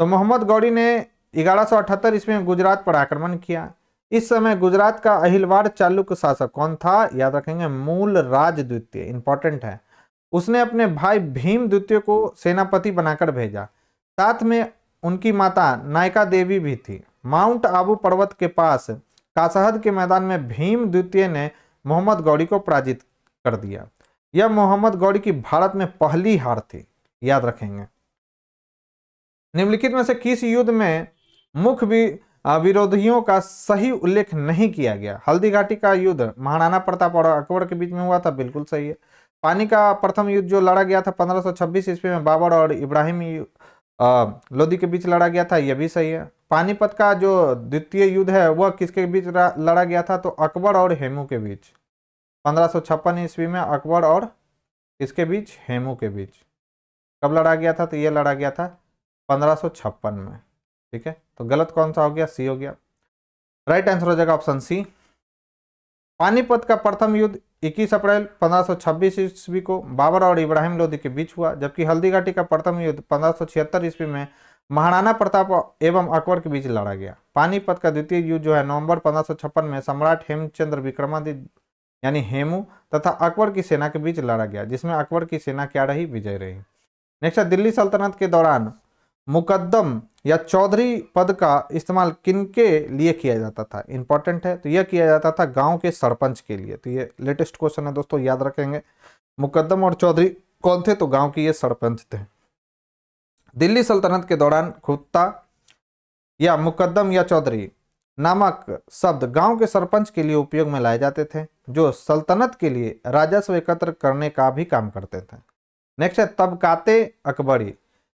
Speaker 1: तो मोहम्मद गौरी ने ग्यारह सौ अठहत्तर ईस्वी में गुजरात पर आक्रमण किया। इस समय गुजरात का अहिलवाड़ चालुक्य शासक कौन था? याद रखेंगे, मूल राज द्वितीय इंपॉर्टेंट है। उसने अपने भाई भीम द्वितीय को सेनापति बनाकर भेजा। साथ में उनकी माता नायका देवी भी थी। माउंट आबू पर्वत के पास कासहद के मैदान में भीम द्वितीय ने मोहम्मद गौरी को पराजित कर दिया। यह मोहम्मद गौरी की भारत में पहली हार थी। याद रखेंगे। निम्नलिखित में से किस युद्ध में मुख्य विरोधियों का सही उल्लेख नहीं किया गया। हल्दी घाटी का युद्ध महाराणा प्रताप और अकबर के बीच में हुआ था, बिल्कुल सही है। पानी का प्रथम युद्ध जो लड़ा गया था 1526 ईस्वी में, बाबर और इब्राहिम लोधी के बीच लड़ा गया था यह भी सही है। पानीपत का जो द्वितीय युद्ध है, वह किसके बीच लड़ा गया था? तो अकबर और हेमू के बीच। पंद्रह ईस्वी में अकबर और किसके बीच? हेमू के बीच। कब लड़ा गया था? तो यह लड़ा गया था पंद्रह में। ठीक है? तो गलत कौन सा हो गया? सी हो गया। राइट आंसर हो जाएगा ऑप्शन सी पानीपत का प्रथम युद्ध 21 अप्रैल 1526 ईस्वी को बाबर और इब्राहिम लोधी के बीच हुआ, जबकि हल्दी घाटी का प्रथम युद्ध पंद्रह ईस्वी में महाराणा प्रताप एवं अकबर के बीच लड़ा गया। पानीपत का द्वितीय युद्ध जो है नवंबर पंद्रह में सम्राट हेमचंद्र विक्रमादित्य, यानी हेमू, तथा अकबर की सेना के बीच लड़ा गया, जिसमें अकबर की सेना क्या रही विजय रही। नेक्स्ट दिल्ली सल्तनत के दौरान मुकद्दम या चौधरी पद का इस्तेमाल किनके लिए किया जाता था? इंपॉर्टेंट है तो यह किया जाता था गाँव के सरपंच के लिए। तो ये लेटेस्ट क्वेश्चन है दोस्तों, याद रखेंगे। मुकद्दम और चौधरी कौन थे? तो गाँव के ये सरपंच थे। दिल्ली सल्तनत के दौरान खुत्ता या मुकद्दम या चौधरी नामक शब्द गाँव के सरपंच के लिए उपयोग में लाए जाते थे, जो सल्तनत के लिए राजस्व एकत्र करने का भी काम करते थे। नेक्स्ट है, तबकाते अकबरी।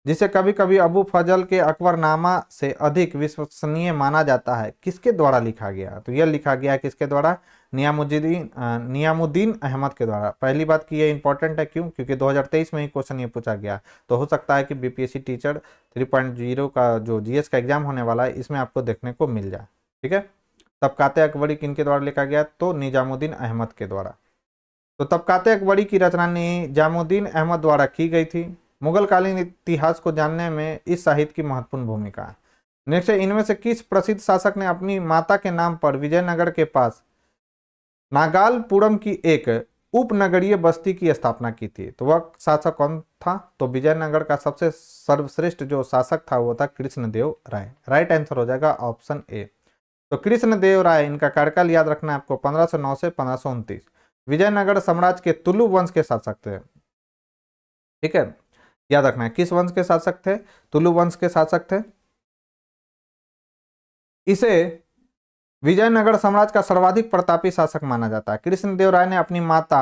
Speaker 1: जिसे कभी कभी अबू फजल के अकबरनामा से अधिक विश्वसनीय माना जाता है। किसके द्वारा लिखा गया? तो यह लिखा गया किसके द्वारा? नियामुद्दीन नियामुद्दीन अहमद के द्वारा। पहली बात की यह इंपॉर्टेंट है क्यों? क्योंकि 2023 में ही क्वेश्चन ये पूछा गया। तो हो सकता है कि बीपीएससी टीचर 3.0 का जो जीएस का एग्ज़ाम होने वाला है, इसमें आपको देखने को मिल जाए। ठीक है? तबकाते अकबरी किन के द्वारा लिखा गया? तो निजामुद्दीन अहमद के द्वारा। तो तबकाते अकबरी की रचना निजामुद्दीन अहमद द्वारा की गई थी। मुगल कालीन इतिहास को जानने में इस साहित्य की महत्वपूर्ण भूमिका है। नेक्स्ट इनमें से किस प्रसिद्ध शासक ने अपनी माता के नाम पर विजयनगर के पास नागालपुरम की एक उपनगरीय बस्ती की स्थापना की थी? तो वह शासक कौन था? तो विजयनगर का सबसे सर्वश्रेष्ठ जो शासक था, वो था कृष्णदेव राय। राइट आंसर हो जाएगा ऑप्शन ए तो कृष्णदेव राय, इनका कार्यकाल याद रखना है आपको 1509 से पंद्रह विजयनगर साम्राज्य के तुलु वंश के शासक थे। ठीक है? याद रखना है। किस वंश के शासक थे तुलु वंश के शासक थे इसे विजयनगर साम्राज्य का सर्वाधिक प्रतापी शासक माना जाता है। कृष्णदेव राय ने अपनी माता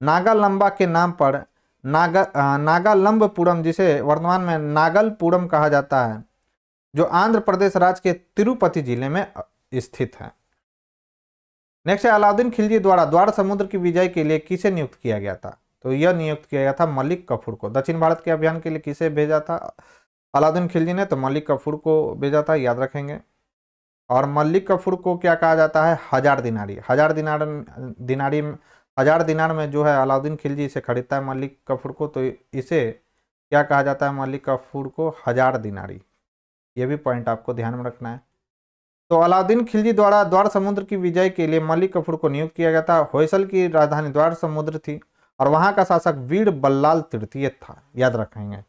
Speaker 1: नागालंबा के नाम पर नागा नागालंबपुरम, जिसे वर्तमान में नागलपुरम कहा जाता है, जो आंध्र प्रदेश राज्य के तिरुपति ज़िले में स्थित है। नेक्स्ट है, अलाउद्दीन खिलजी द्वारा द्वार समुद्र की विजय के लिए किसे नियुक्त किया गया था? तो यह नियुक्त किया गया था मलिक कफूर को। दक्षिण भारत के अभियान के लिए किसे भेजा था? अलाउद्दीन खिलजी ने तो मलिक कफूर को भेजा था, याद रखेंगे। और मल्लिक कफूर को क्या कहा जाता है? हज़ार दिनारी। हज़ार दिनार, दिनारी, हज़ार दिनार में जो है अलाउद्दीन खिलजी इसे खरीदता है मल्लिक कफूर को तो इसे क्या कहा जाता है मल्लिक कफूर को? हज़ार दिनारी। ये भी पॉइंट आपको ध्यान में रखना है। तो अलाउद्दीन खिलजी द्वारा द्वार समुद्र की विजय के लिए मल्लिक कफूर को नियुक्त किया गया था। होयसल की राजधानी द्वार समुद्र थी। और वहाँ का शासक वीर बल्लाल तृतीय था। याद रखेंगे।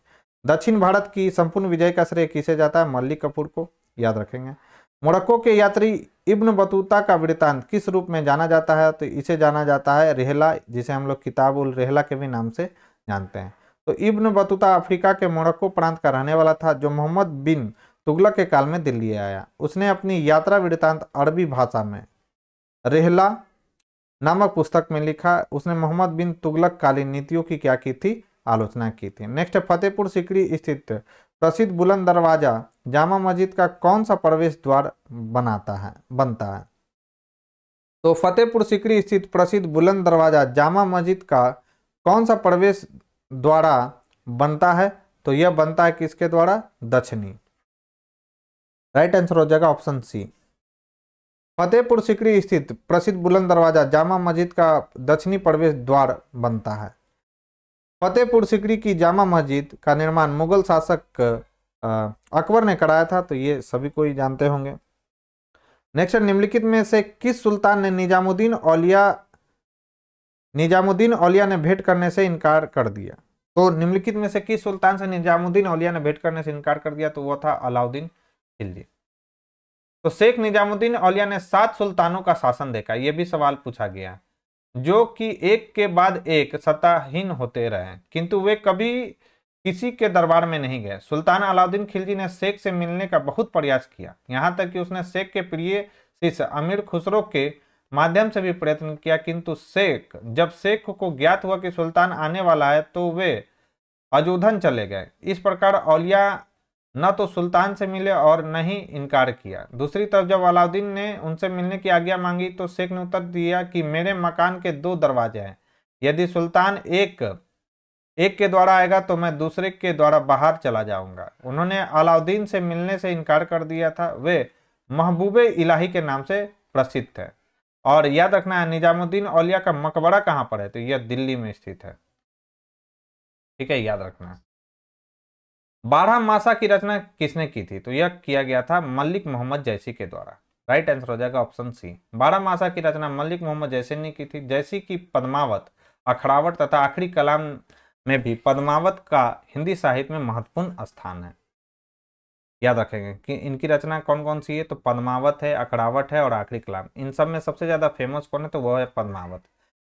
Speaker 1: दक्षिण भारत की संपूर्ण विजय का श्रेय किसे जाता है? मल्लिक कपूर को। याद रखेंगे। मोरक्को के यात्री इब्न बतूता का वृतांत किस रूप में जाना जाता है? तो इसे जाना जाता है रेहला, जिसे हम लोग किताब उल रेहला के भी नाम से जानते हैं। तो इब्न बतूता अफ्रीका के मोरक्को प्रांत का रहने वाला था, जो मोहम्मद बिन तुगलक के काल में दिल्ली आया। उसने अपनी यात्रा वृतांत अरबी भाषा में। रेहला नामक पुस्तक में लिखा, उसने मोहम्मद बिन तुगलक कालीन नीतियों की क्या की थी? आलोचना की थी। नेक्स्ट, फतेहपुर सिकड़ी स्थित प्रसिद्ध बुलंद दरवाज़ा, जामा मस्जिद का कौन सा प्रवेश द्वार बनाता है, बनता है? तो फतेहपुर सिकड़ी स्थित प्रसिद्ध बुलंद दरवाज़ा, जामा मस्जिद का कौन सा प्रवेश द्वारा बनता है? तो यह बनता है किसके द्वारा? दक्षिणी। राइट आंसर हो जाएगा ऑप्शन सी। फतेहपुर सिकरी स्थित प्रसिद्ध बुलंद दरवाज़ा जामा मस्जिद का दक्षिणी प्रवेश द्वार बनता है। फतेहपुर सिकरी की जामा मस्जिद का निर्माण मुगल शासक अकबर ने कराया था तो ये सभी को ही जानते होंगे। नेक्स्ट निम्नलिखित में से किस सुल्तान ने निजामुद्दीन औलिया निजामुद्दीन औलिया ने भेंट करने से इनकार कर दिया? तो निम्नलिखित में से किस सुल्तान से निजामुद्दीन औलिया ने भेंट करने से इनकार कर दिया तो वह था अलाउद्दीन खिलजी तो शेख निजामुद्दीन औलिया ने सात सुल्तानों का शासन देखा यह भी सवाल पूछा गया। जो कि एक के बाद एक सत्ताहीन होते रहे, किंतु वे कभी किसी के दरबार में नहीं गए। सुल्तान अलाउद्दीन खिलजी ने शेख से मिलने का बहुत प्रयास किया। यहाँ तक कि उसने शेख के प्रिय शिष्य अमीर खुसरो के माध्यम से भी प्रयत्न किया, किंतु शेख, जब शेख को ज्ञात हुआ कि सुल्तान आने वाला है तो वे अजोधन चले गए। इस प्रकार औलिया न तो सुल्तान से मिले और न ही इनकार किया। दूसरी तरफ़ जब अलाउद्दीन ने उनसे मिलने की आज्ञा मांगी तो शेख ने उत्तर दिया कि मेरे मकान के दो दरवाजे हैं। यदि सुल्तान एक एक के द्वारा आएगा तो मैं दूसरे के द्वारा बाहर चला जाऊँगा। उन्होंने अलाउद्दीन से मिलने से इनकार कर दिया था। वे महबूब इलाही के नाम से प्रसिद्ध थे। और याद रखना है निजामुद्दीन औलिया का मकबरा कहाँ पर है? तो यह दिल्ली में स्थित है। ठीक है, याद रखना। है बारह मासा की रचना किसने की थी? तो यह किया गया था मल्लिक मोहम्मद जैसी के द्वारा। राइट आंसर हो जाएगा ऑप्शन सी बारह मासा की रचना मल्लिक मोहम्मद जैसी ने की थी। जैसी की पद्मावत, अखड़ावट तथा आखिरी कलाम में भी पद्मावत का हिंदी साहित्य में महत्वपूर्ण स्थान है। याद रखेंगे कि इनकी रचना कौन कौन सी है? तो पद्मावत है, अखड़ावट है और आखिरी कलाम। इन सब में सबसे ज़्यादा फ़ेमस कौन है? तो वह है पद्मावत।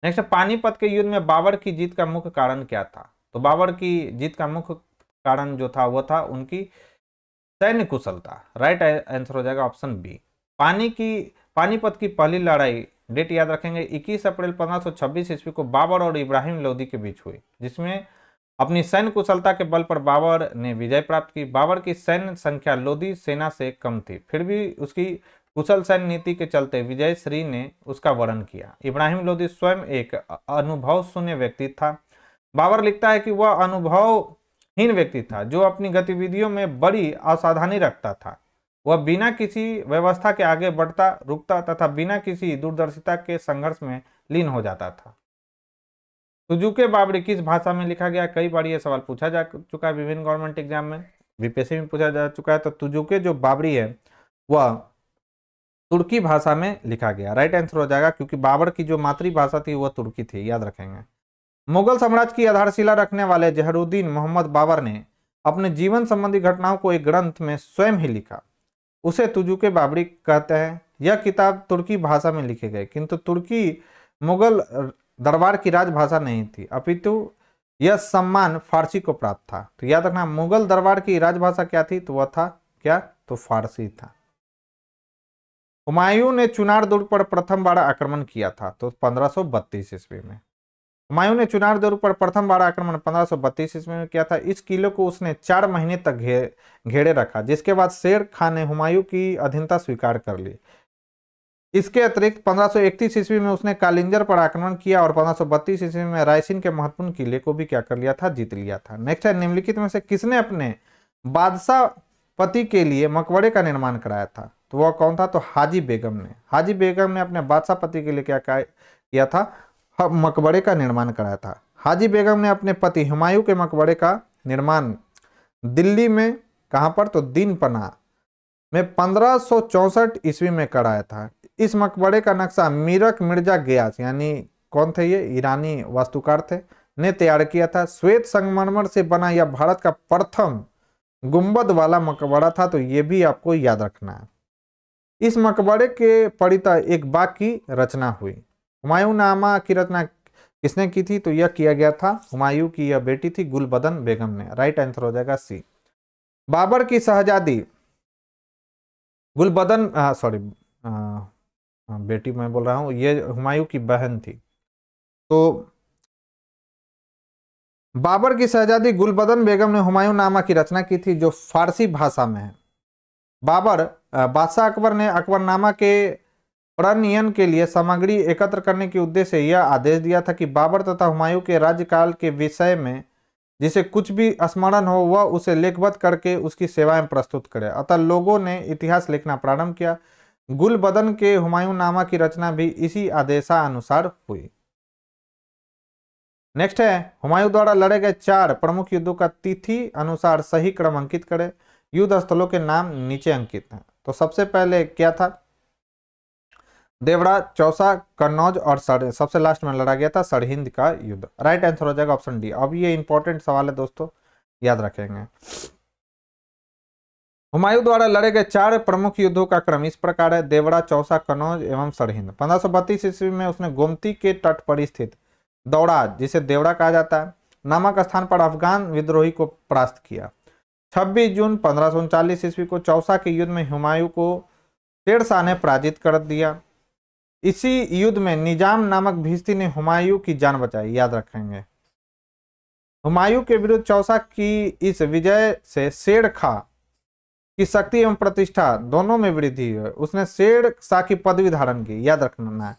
Speaker 1: नेक्स्ट पानीपत के युद्ध में बाबर की जीत का मुख्य कारण क्या था? तो बाबर की जीत का मुख्य कारण जो था, वो था उनकी सैन्य कुशलता। राइट आंसर हो जाएगा ऑप्शन बी पानी की, पानीपत की पहली लड़ाई डेट याद रखेंगे 21 अप्रैल 1526 ईस्वी को बाबर और इब्राहिम लोदी के बीच हुई, जिसमें अपनी सैन्य कुशलता के बल पर बाबर ने विजय प्राप्त की। बाबर की सैन्य संख्या लोदी सेना से कम थी, फिर भी उसकी कुशल सैन्य नीति के चलते विजय श्री ने उसका वर्णन किया। इब्राहिम लोदी स्वयं एक अनुभव शून्य व्यक्ति था। बाबर लिखता है कि वह अनुभव हीन व्यक्ति था, जो अपनी गतिविधियों में बड़ी असावधानी रखता था। वह बिना किसी व्यवस्था के आगे बढ़ता, रुकता तथा बिना किसी दूरदर्शिता के संघर्ष में लीन हो जाता था। तुजुके बाबरी किस भाषा में लिखा गया, कई बार यह सवाल पूछा जा चुका है। विभिन्न गवर्नमेंट एग्ज़ाम में बीपीएससी में पूछा जा चुका है। तो तुजुके जो बाबरी है, वह तुर्की भाषा में लिखा गया। राइट आंसर हो जाएगा, क्योंकि बाबर की जो मातृभाषा थी, वह तुर्की थी, याद रखेंगे। मुगल साम्राज्य की आधारशिला रखने वाले जहरुद्दीन मोहम्मद बाबर ने अपने जीवन संबंधी घटनाओं को एक ग्रंथ में स्वयं ही लिखा। उसे तुजुके बाबरी कहते हैं। यह किताब तुर्की भाषा में लिखे गए, किंतु तुर्की मुगल दरबार की राजभाषा नहीं थी। अपितु यह सम्मान फारसी को प्राप्त था। तो याद रखना, मुगल दरबार की राजभाषा क्या थी? तो वह था, क्या? तो फारसी था। हुमायूं ने चुनार दुर्ग पर प्रथम बार आक्रमण किया था तो पंद्रह ईस्वी में। हुमायूं ने चुनार दुर्ग पर प्रथम बार आक्रमण पंद्रह ईस्वी में किया था। इस किले को उसने चार महीने तक घे, घेरे रखा जिसके बाद शेर खान ने हुमायूं की अधीनता स्वीकार कर ली। इसके अतिरिक्त 1531 ईस्वी में उसने कालिंजर पर आक्रमण किया और 1532 ईस्वी में रायसिन के महत्वपूर्ण किले को भी क्या कर लिया था? जीत लिया था। नेक्स्ट है निम्नलिखित में से किसने अपने बादशाह पति के लिए मकबरे का निर्माण कराया था? तो वह कौन था? तो हाजी बेगम ने। हाजी बेगम ने अपने बादशाह पति के लिए क्या किया था? मकबरे का निर्माण कराया था। हाजी बेगम ने अपने पति हुमायूं के मकबरे का निर्माण दिल्ली में कहाँ पर? तो दिन पना में पंद्रह ईस्वी में कराया था। इस मकबरे का नक्शा मीरक मिर्ज़ा गयास, यानी कौन थे ये? ईरानी वास्तुकार थे, ने तैयार किया था। श्वेत संगमरमर से बना यह भारत का प्रथम गुंबद वाला मकबरा था तो ये भी आपको याद रखना है। इस मकबरे के परिता एक बाग की रचना हुई। हुमायूं नामा की रचना किसने की थी? तो यह किया गया था। हुमायूं की यह बेटी थी गुलबदन बेगम ने। राइट आंसर हो जाएगा सी। बाबर की शहजादी। गुलबदन सॉरी बेटी मैं बोल रहा हूँ, ये हुमायूं की बहन थी। तो बाबर की शहजादी गुलबदन बेगम ने हुमायूं नामा की रचना की थी, जो फारसी भाषा में है। बाबर बादशाह अकबर ने अकबरनामा के प्रणयन के लिए सामग्री एकत्र करने के उद्देश्य यह आदेश दिया था कि बाबर तथा हुमायूं के राज्यकाल के विषय में जिसे कुछ भी स्मरण हो, वह उसे लेखबद्ध करके उसकी सेवाएँ प्रस्तुत करे। अतः लोगों ने इतिहास लिखना प्रारंभ किया। गुलबदन के हुमायूं नामा की रचना भी इसी आदेशानुसार हुई। नेक्स्ट है, हुमायूं द्वारा लड़े गए चार प्रमुख युद्धों का तिथि अनुसार सही क्रम अंकित करें। युद्ध स्थलों के नाम नीचे अंकित हैं। तो सबसे पहले क्या था? देवड़ा, चौसा, कन्नौज और सर सबसे लास्ट में लड़ा गया था सरहिंद का युद्ध। राइट आंसर हो जाएगा ऑप्शन डी अब ये इंपॉर्टेंट सवाल है दोस्तों, याद रखेंगे। हुमायूं द्वारा लड़े गए चार प्रमुख युद्धों का क्रम इस प्रकार है। देवड़ा, चौसा कनौज एवं सरहिंद पंद्रह ईस्वी में उसने गोमती के तट पर स्थित दौड़ा, जिसे देवड़ा कहा जाता है। नामक स्थान पर अफगान विद्रोही को परास्त किया। 26 जून पंद्रह ईस्वी को चौसा के युद्ध में हुमायूं को शेरशाह ने पराजित कर दिया। इसी युद्ध में निज़ाम नामक भिस्ती ने हुमायूं की जान बचाई, याद रखेंगे। हुमायूं के विरुद्ध चौसा की इस विजय से शेर खा की शक्ति एवं प्रतिष्ठा दोनों में वृद्धि है उसने शेर शाह की पदवी धारण की, याद रखना। है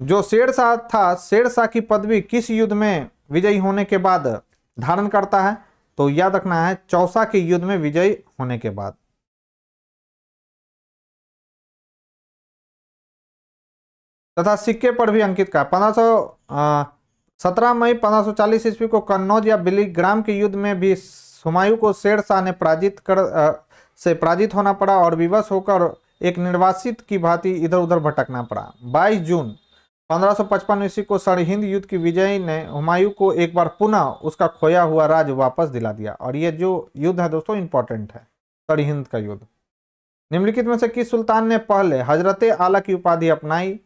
Speaker 1: जो शेर शाह था शेर शाह की पदवी किस युद्ध में विजयी होने के बाद धारण करता है तो याद रखना है, चौसा के युद्ध में विजयी होने के बाद। तथा सिक्के पर भी अंकित का पंद्रह सौ सत्रह मई पंद्रह सौ चालीस ईस्वी को कन्नौज या बिलीग्राम के युद्ध में भी हुमायूं को शेर शाह ने पराजित कर आ, से पराजित होना पड़ा और विवश होकर एक निर्वासित की भांति इधर उधर भटकना पड़ा। 22 जून 1555 ईस्वी को सरहिंद युद्ध की विजय ने हुमायूं को एक बार पुनः उसका खोया हुआ राज वापस दिला दिया। और ये जो युद्ध है दोस्तों इंपॉर्टेंट है सरहिंद का युद्ध। निम्नलिखित में से किस सुल्तान ने पहले हज़रत आला की उपाधि अपनाई?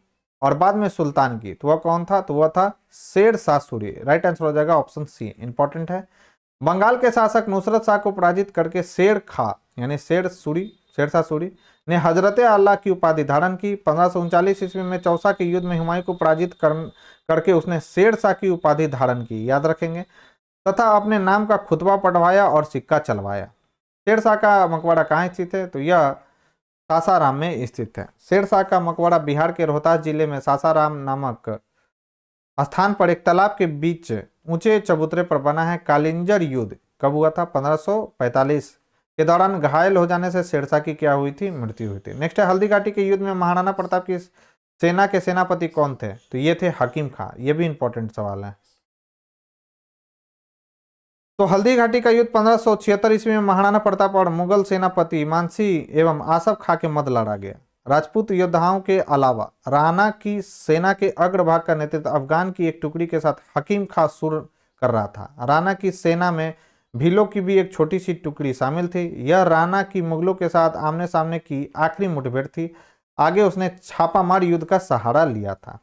Speaker 1: और बाद में सुल्तान की। तो वह कौन था? तो वह था शेर शाह सूरी राइट आंसर हो जाएगा ऑप्शन सी इंपॉर्टेंट है। बंगाल के शासक नुसरत शाह को पराजित करके शेर खा यानी शेर सूरी शेर शाह सूरी ने हज़रत अल्लाह की उपाधि धारण की। पंद्रह ईस्वी में चौसा के युद्ध में हुमायूं को पराजित कर, करके उसने शेर शाह की उपाधि धारण की। याद रखेंगे। तथा अपने नाम का खुतबा पढ़वाया और सिक्का चलवाया। शेर शाह का मकबरा कहाँ स्थित है? तो यह सासाराम में स्थित है। शेरशाह का मकबरा बिहार के रोहतास ज़िले में सासाराम नामक स्थान पर एक तालाब के बीच ऊँचे चबूतरे पर बना है कालिंजर युद्ध। कब हुआ था? 1545 के दौरान घायल हो जाने से शेरशाह की क्या हुई थी? मृत्यु हुई थी। नेक्स्ट है हल्दी घाटी के युद्ध में महाराणा प्रताप की सेना के सेनापति कौन थे? तो ये थे हकीम खां। ये भी इंपॉर्टेंट सवाल है। तो हल्दी घाटी का युद्ध पंद्रह सौ छिहत्तर ईस्वी में महाराणा प्रताप और मुगल सेनापति मानसी एवं आसफ खां के मध्य लड़ा गया। राजपूत योद्धाओं के अलावा राणा की सेना के अग्रभाग का नेतृत्व अफगान की एक टुकड़ी के साथ हकीम खां सुर कर रहा था। राणा की सेना में भीलों की भी एक छोटी सी टुकड़ी शामिल थी। यह राणा की मुगलों के साथ आमने सामने की आखिरी मुठभेड़ थी। आगे उसने छापामार युद्ध का सहारा लिया था।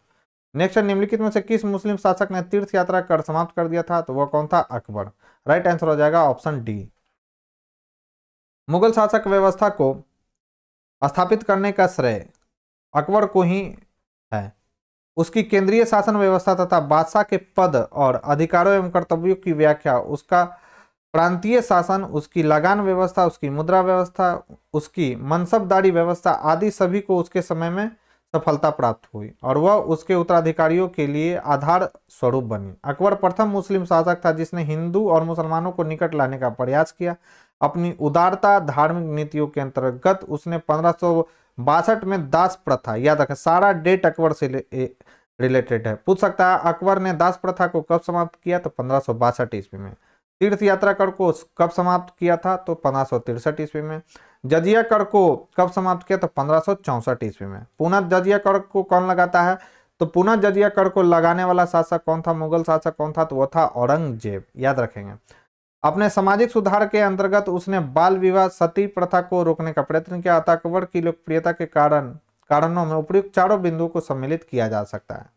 Speaker 1: नेक्स्ट निम्नलिखित में से किस मुस्लिम शासक ने तीर्थ यात्रा कर समाप्त कर दिया था? तो वह कौन था? अकबर। राइट आंसर हो जाएगा ऑप्शन डी मुगल शासक व्यवस्था को स्थापित करने का श्रेय अकबर को ही है। उसकी केंद्रीय शासन व्यवस्था तथा बादशाह के पद और अधिकारों एवं कर्तव्यों की व्याख्या, उसका प्रांतीय शासन, उसकी लगान व्यवस्था, उसकी मुद्रा व्यवस्था, उसकी मनसबदारी व्यवस्था आदि सभी को उसके समय में सफलता प्राप्त हुई और वह उसके उत्तराधिकारियों के लिए आधार स्वरूप बनी। अकबर प्रथम मुस्लिम शासक था जिसने हिंदू और मुसलमानों को निकट लाने का प्रयास किया। अपनी उदारता धार्मिक नीतियों के अंतर्गत उसने पंद्रह में दास प्रथा, याद रखें, सारा डेट अकबर से रिलेटेड है। पूछ सकता है, अकबर ने दास प्रथा को कब समाप्त किया? तो पंद्रह ईस्वी में। तीर्थ यात्रा कर को कब समाप्त किया था? तो पंद्रह ईस्वी में। जजिया कर को कब समाप्त किया? तो पंद्रह सौ ईस्वी में। पुनः जजिया कर को कौन लगाता है? तो पुनः जजिया कर को लगाने वाला शासक कौन था? मुगल शासक कौन था? तो वो था औरंगज़ेब। याद रखेंगे। अपने सामाजिक सुधार के अंतर्गत उसने बाल विवाह सती प्रथा को रोकने का प्रयत्न किया। अतः अकबर की लोकप्रियता के कारण, कारणों में उपयुक्त चारों बिंदुओं को सम्मिलित किया जा सकता है।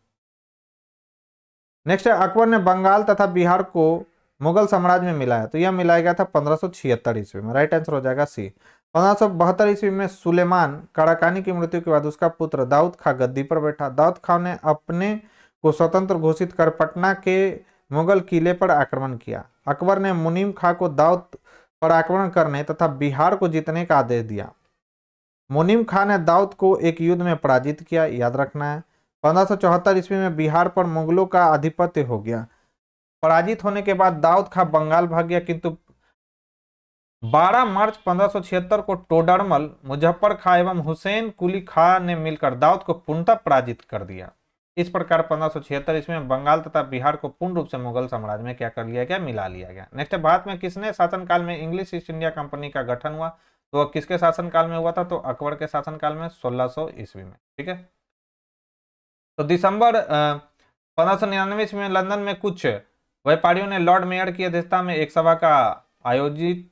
Speaker 1: नेक्स्ट है, अकबर ने बंगाल तथा बिहार को मुगल साम्राज्य में मिलाया। तो यह मिलाया गया था पंद्रह ईस्वी में। राइट आंसर हो जाएगा सी पंद्रह सौ बहत्तर ईस्वी में सुलेमान काराकानी की मृत्यु के बाद उसका पुत्र दाऊद खा गद्दी पर बैठा। दाऊद खां ने अपने को स्वतंत्र घोषित कर पटना के मुगल किले पर आक्रमण किया। अकबर ने मुनीम खां को दाऊद पर आक्रमण करने तथा बिहार को जीतने का आदेश दिया। मुनीम खां ने दाऊद को एक युद्ध में पराजित किया, याद रखना है। पंद्रह ईस्वी में बिहार पर मुगलों का आधिपत्य हो गया। पराजित होने के बाद दाऊद खां बंगाल भाग गया, किंतु 12 मार्च 1576 को टोडरमल मुजफ्फर खां एवं हुसैन कुली खां ने मिलकर दाऊद को पूर्णतः पराजित कर दिया। इस प्रकार पंद्रह इसमें बंगाल तथा बिहार को पूर्ण रूप से मुगल साम्राज्य में क्या कर लिया गया, मिला लिया गया। नेक्स्ट भारत में किसने शासनकाल में इंग्लिश ईस्ट इंडिया कंपनी का गठन हुआ? तो वह किसके शासनकाल में हुआ था? तो अकबर के शासनकाल में 1600 ईस्वी में, ठीक है? तो दिसंबर पंद्रह में लंदन में कुछ व्यापारियों ने लॉर्ड मेयर की अध्यक्षता में एक सभा का आयोजित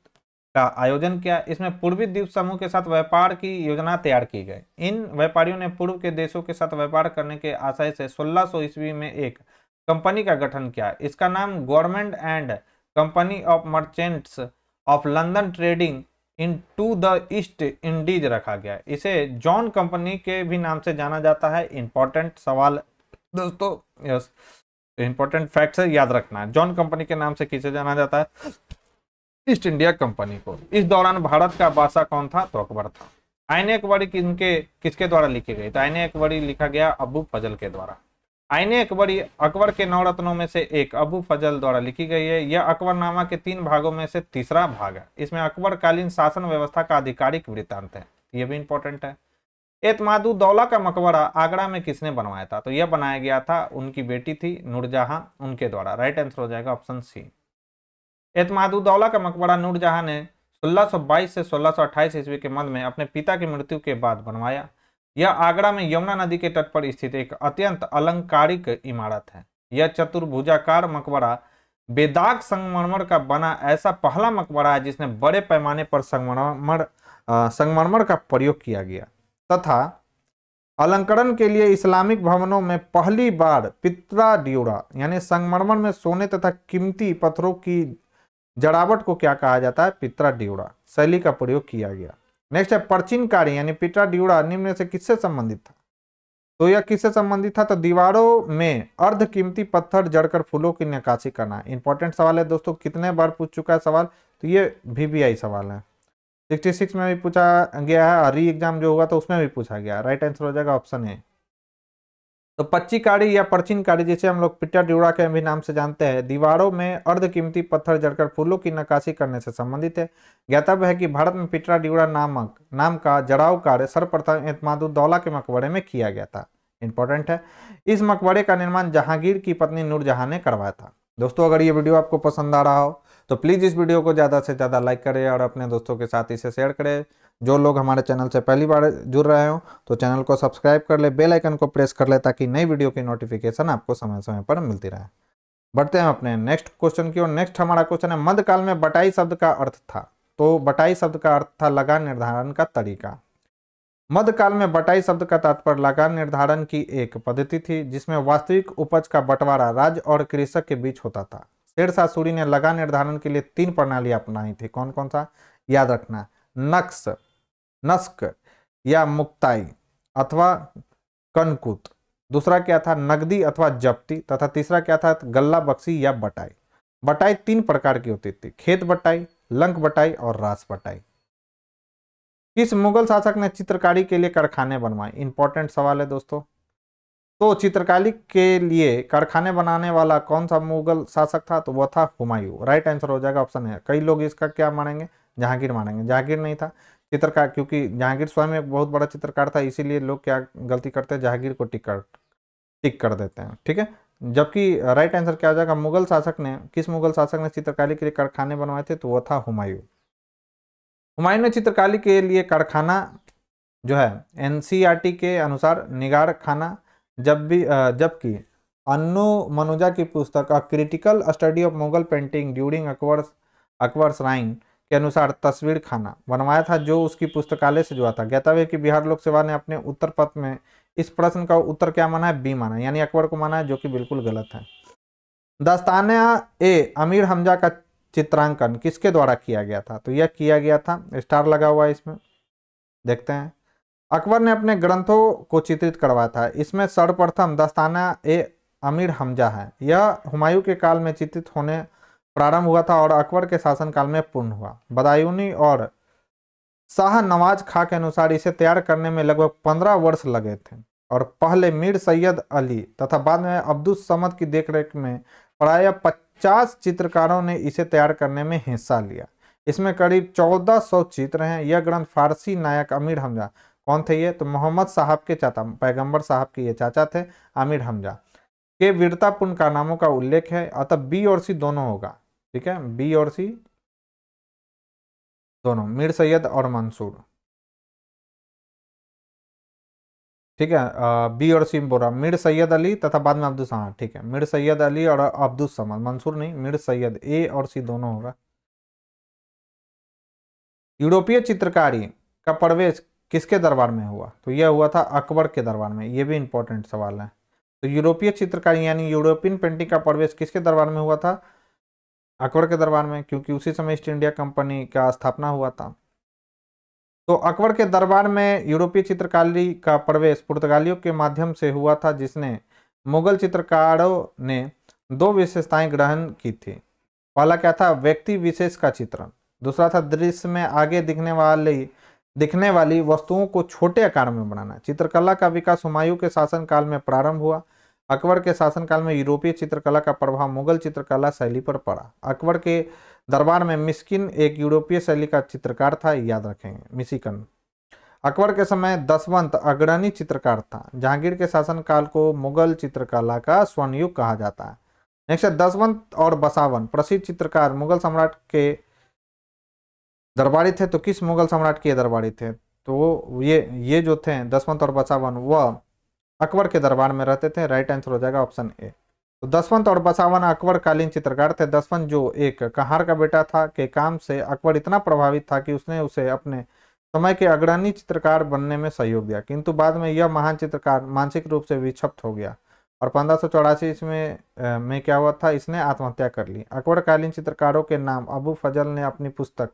Speaker 1: का आयोजन किया। इसमें पूर्वी द्वीप समूह के साथ व्यापार की योजना तैयार की गई। इन व्यापारियों ने पूर्व के देशों के साथ व्यापार करने के आशय से 1600 ईस्वी में एक कंपनी का गठन किया। इसका नाम government and company of merchants of London trading into the East Indies रखा गया। इसे जॉन कंपनी के भी नाम से जाना जाता है। इंपॉर्टेंट सवाल, दोस्तों, यस इंपॉर्टेंट फैक्ट याद रखना। जॉन कंपनी के नाम से किसे जाना जाता है? ईस्ट इंडिया कंपनी को। इस दौरान भारत का बादशाह कौन था? तो अकबर था। आईने अकबरी किनके किसके द्वारा लिखी गई? तो आईने अकबरी लिखा गया अबू फजल के द्वारा। आईने अकबरी अकबर के नौ रत्नों में से एक अबू फजल द्वारा लिखी गई है। यह अकबरनामा के तीन भागों में से तीसरा भाग है। इसमें अकबर कालीन शासन व्यवस्था का आधिकारिक वृत्तांत है। यह भी इंपॉर्टेंट है। एतमादू दौला का मकबरा आगरा में किसने बनवाया था? तो यह बनाया गया था। उनकी बेटी थी नूरजहां, उनके द्वारा। राइट आंसर हो जाएगा ऑप्शन सी एतमादुद्दौला का मकबरा नूरजहां ने 1622 से 1628 ईस्वी के मध्य में अपने पिता की मृत्यु के बाद बनवाया। यह आगरा में यमुना नदी के तट पर स्थित एक अत्यंत अलंकारिक इमारत है। यह चतुर्भुजाकार मकबरा बेदाग संगमरमर का बना ऐसा पहला मकबरा है जिसने बड़े पैमाने पर संगमरमर संगमरमर का प्रयोग किया गया। तथा अलंकरण के लिए इस्लामिक भवनों में पहली बार पित्रा ड्यूरा, यानी संगमरमर में सोने तथा कीमती पत्थरों की जड़ावट को क्या कहा जाता है? पित्रा ड्यूरा शैली का प्रयोग किया गया। नेक्स्ट है पर्चिन कार्य यानी पित्रा ड्यूरा निम्न से किससे संबंधित था? तो यह किससे संबंधित था? तो दीवारों में अर्ध कीमती पत्थर जड़कर फूलों की नकाशी करना। इंपॉर्टेंट सवाल है दोस्तों, कितने बार पूछ चुका है सवाल? तो ये वी सवाल है। 66 में भी पूछा गया है री एग्ज़ाम जो होगा तो उसमें भी पूछा गया राइट आंसर हो जाएगा ऑप्शन ए तो पच्ची काड़ी या पर्चिन काड़ी, जिसे हम लोग पिटा ड्यूरा के भी नाम से जानते हैं, दीवारों में अर्ध कीमती पत्थर जड़कर फूलों की नकाशी करने से संबंधित है। ज्ञातव्य है कि भारत में पिटा ड्यूरा नामक, नाम का जड़ाव कार्य सर्वप्रथम एतमादुद्दौला के मकबरे में किया गया था। इंपॉर्टेंट है, इस मकबरे का निर्माण जहांगीर की पत्नी नूरजहां ने करवाया था। दोस्तों, अगर ये वीडियो आपको पसंद आ रहा हो तो प्लीज़ इस वीडियो को ज़्यादा से ज़्यादा लाइक करें और अपने दोस्तों के साथ इसे शेयर करें। जो लोग हमारे चैनल से पहली बार जुड़ रहे हो तो चैनल को सब्सक्राइब कर ले, बेल आइकन को प्रेस कर ले, ताकि नई वीडियो की नोटिफिकेशन आपको समय समय पर मिलती रहे। बढ़ते हैं अपने नेक्स्ट क्वेश्चन की ओर। नेक्स्ट हमारा क्वेश्चन है, मध्यकाल में बटाई शब्द का अर्थ था। तो बटाई शब्द का अर्थ था लगान निर्धारण का तरीका। मध्यकाल में बटाई शब्द का तात्पर्य लगान निर्धारण की एक पद्धति थी, जिसमें वास्तविक उपज का बंटवारा राज्य और कृषक के बीच होता था। शेरशाह सूरी ने लगान निर्धारण के लिए तीन प्रणाली अपनाई थी। कौन कौन सा? याद रखना नक्स नस्क या मुक्ताई अथवा कनकुत। दूसरा क्या था? नगदी अथवा जप्ती तथा तीसरा क्या था? गल्ला, बक्सी या बटाई। बटाई तीन प्रकार की होती थी, खेत बटाई, लंक बटाई और रास बटाई। किस मुगल शासक ने चित्रकारी के लिए कारखाने बनवाए? इंपॉर्टेंट सवाल है दोस्तों। तो चित्रकारी के लिए कारखाने बनाने वाला कौन सा मुगल शासक था? तो वह था हुमायूं। राइट आंसर हो जाएगा ऑप्शन है कई लोग इसका क्या मानेंगे? जहांगीर मानेंगे। जहांगीर नहीं था। चित्रकार, क्योंकि जहांगीर स्वयं एक बहुत बड़ा चित्रकार था, इसीलिए लोग क्या गलती करते हैं, जहांगीर को टिकट टिक कर देते हैं, ठीक है? जबकि राइट आंसर क्या हो जाएगा, मुगल शासक ने, किस मुगल शासक ने चित्रकारी के लिए कारखाने बनवाए थे तो वो था हुमायूं। हुमायूं ने चित्रकारी के लिए कारखाना जो है, एनसीईआरटी के अनुसार निगार खाना जब भी जबकि अन्नू मनुजा की पुस्तक, a, critical study of Mughal painting during Akbar Akbar reign के अनुसार तस्वीर खाना। बनवाया था जो उसकी पुस्तकालय से जुड़ा था। ज्ञातव्य कि बिहार लोक सेवा ने अपने उत्तर पथ में इस प्रश्न का उत्तर क्या माना है? बी माना। यानी अकबर को माना है, जो कि बिल्कुल गलत है। दस्ताना ए अमीर हमजा का चित्रांकन किसके द्वारा किया गया था? तो यह किया गया था। स्टार लगा हुआ है इसमें। देखते हैं। अकबर ने अपने ग्रंथों को चित्रित करवाया था। इसमें सर्वप्रथम दस्ताना ए अमीर हमजा है। यह हुमायूं के काल में चित्रित होने प्रारंभ हुआ था और अकबर के शासनकाल में पूर्ण हुआ। बदायूनी और शाह नवाज़ खा के अनुसार इसे तैयार करने में लगभग पंद्रह वर्ष लगे थे और पहले मीर सैयद अली तथा बाद में अब्दुल समद की देखरेख में प्राय पचास चित्रकारों ने इसे तैयार करने में हिस्सा लिया। इसमें करीब चौदह सौ चित्र हैं। यह ग्रंथ फारसी नायक अमीर हमजा, कौन थे ये? तो मोहम्मद साहब के चाचा, पैगंबर साहब के ये चाचा थे आमिर हमजा। के वीरतापूर्ण कारनामों का उल्लेख है। अतः बी और सी दोनों होगा। ठीक है? बी और सी? दोनों, मीर सैयद और मंसूर। ठीक है बी और सी बोरा मीर सैयद अली तथा बाद में अब्दुल समा ठीक है, मीर सैयद अली और अब्दुल समद। मंसूर नहीं, मीर सैयद, ए और सी दोनों होगा। यूरोपीय चित्रकारी का प्रवेश किसके दरबार में हुआ? तो यह हुआ था अकबर के दरबार में। यह भी इंपॉर्टेंट सवाल है। तो यूरोपीय चित्रकारी यानी यूरोपियन पेंटिंग का प्रवेश किसके दरबार में हुआ था? अकबर के दरबार में, क्योंकि उसी समय ईस्ट इंडिया कंपनी का स्थापना हुआ था। तो अकबर के दरबार में यूरोपीय चित्रकारी का प्रवेश पुर्तगालियों के माध्यम से हुआ था, जिसने मुगल चित्रकारों ने दो विशेषताएँ ग्रहण की थी। पहला क्या था? व्यक्ति विशेष का चित्रण। दूसरा था दृश्य में आगे दिखने वाली दिखने वाली वस्तुओं को छोटे आकार में बनाना। चित्रकला का विकास हुमायूं के शासनकाल में प्रारंभ हुआ। अकबर के शासनकाल में यूरोपीय चित्रकला का प्रभाव मुगल चित्रकला शैली पर पड़ा। अकबर के दरबार में मिस्किन एक यूरोपीय शैली का चित्रकार था, याद रखेंगे मिसिकन। अकबर के समय दसवंत अग्रणी चित्रकार था। जहांगीर के शासनकाल को मुगल चित्रकला का स्वर्णयुग कहा जाता है। नेक्स्ट है, दसवंत और बसावन प्रसिद्ध चित्रकार मुगल सम्राट के दरबारी थे तो किस मुगल सम्राट के दरबारी थे? तो ये ये जो थे, दसवंत और बसावन वह अकबर के दरबार में रहते थे राइट आंसर हो जाएगा ऑप्शन ए तो दसवंत और बसावन अकबर कालीन चित्रकार थे। दसवंत जो एक कहार का बेटा था के काम से अकबर इतना प्रभावित था कि उसने उसे अपने समय के अग्रणी चित्रकार बनने में सहयोग दिया। किंतु बाद में यह महान चित्रकार मानसिक रूप से विक्षिप्त हो गया और पंद्रह सौ चौरासी इसमें में क्या हुआ था? इसने आत्महत्या कर ली। अकबर कालीन चित्रकारों के नाम अबू फजल ने अपनी पुस्तक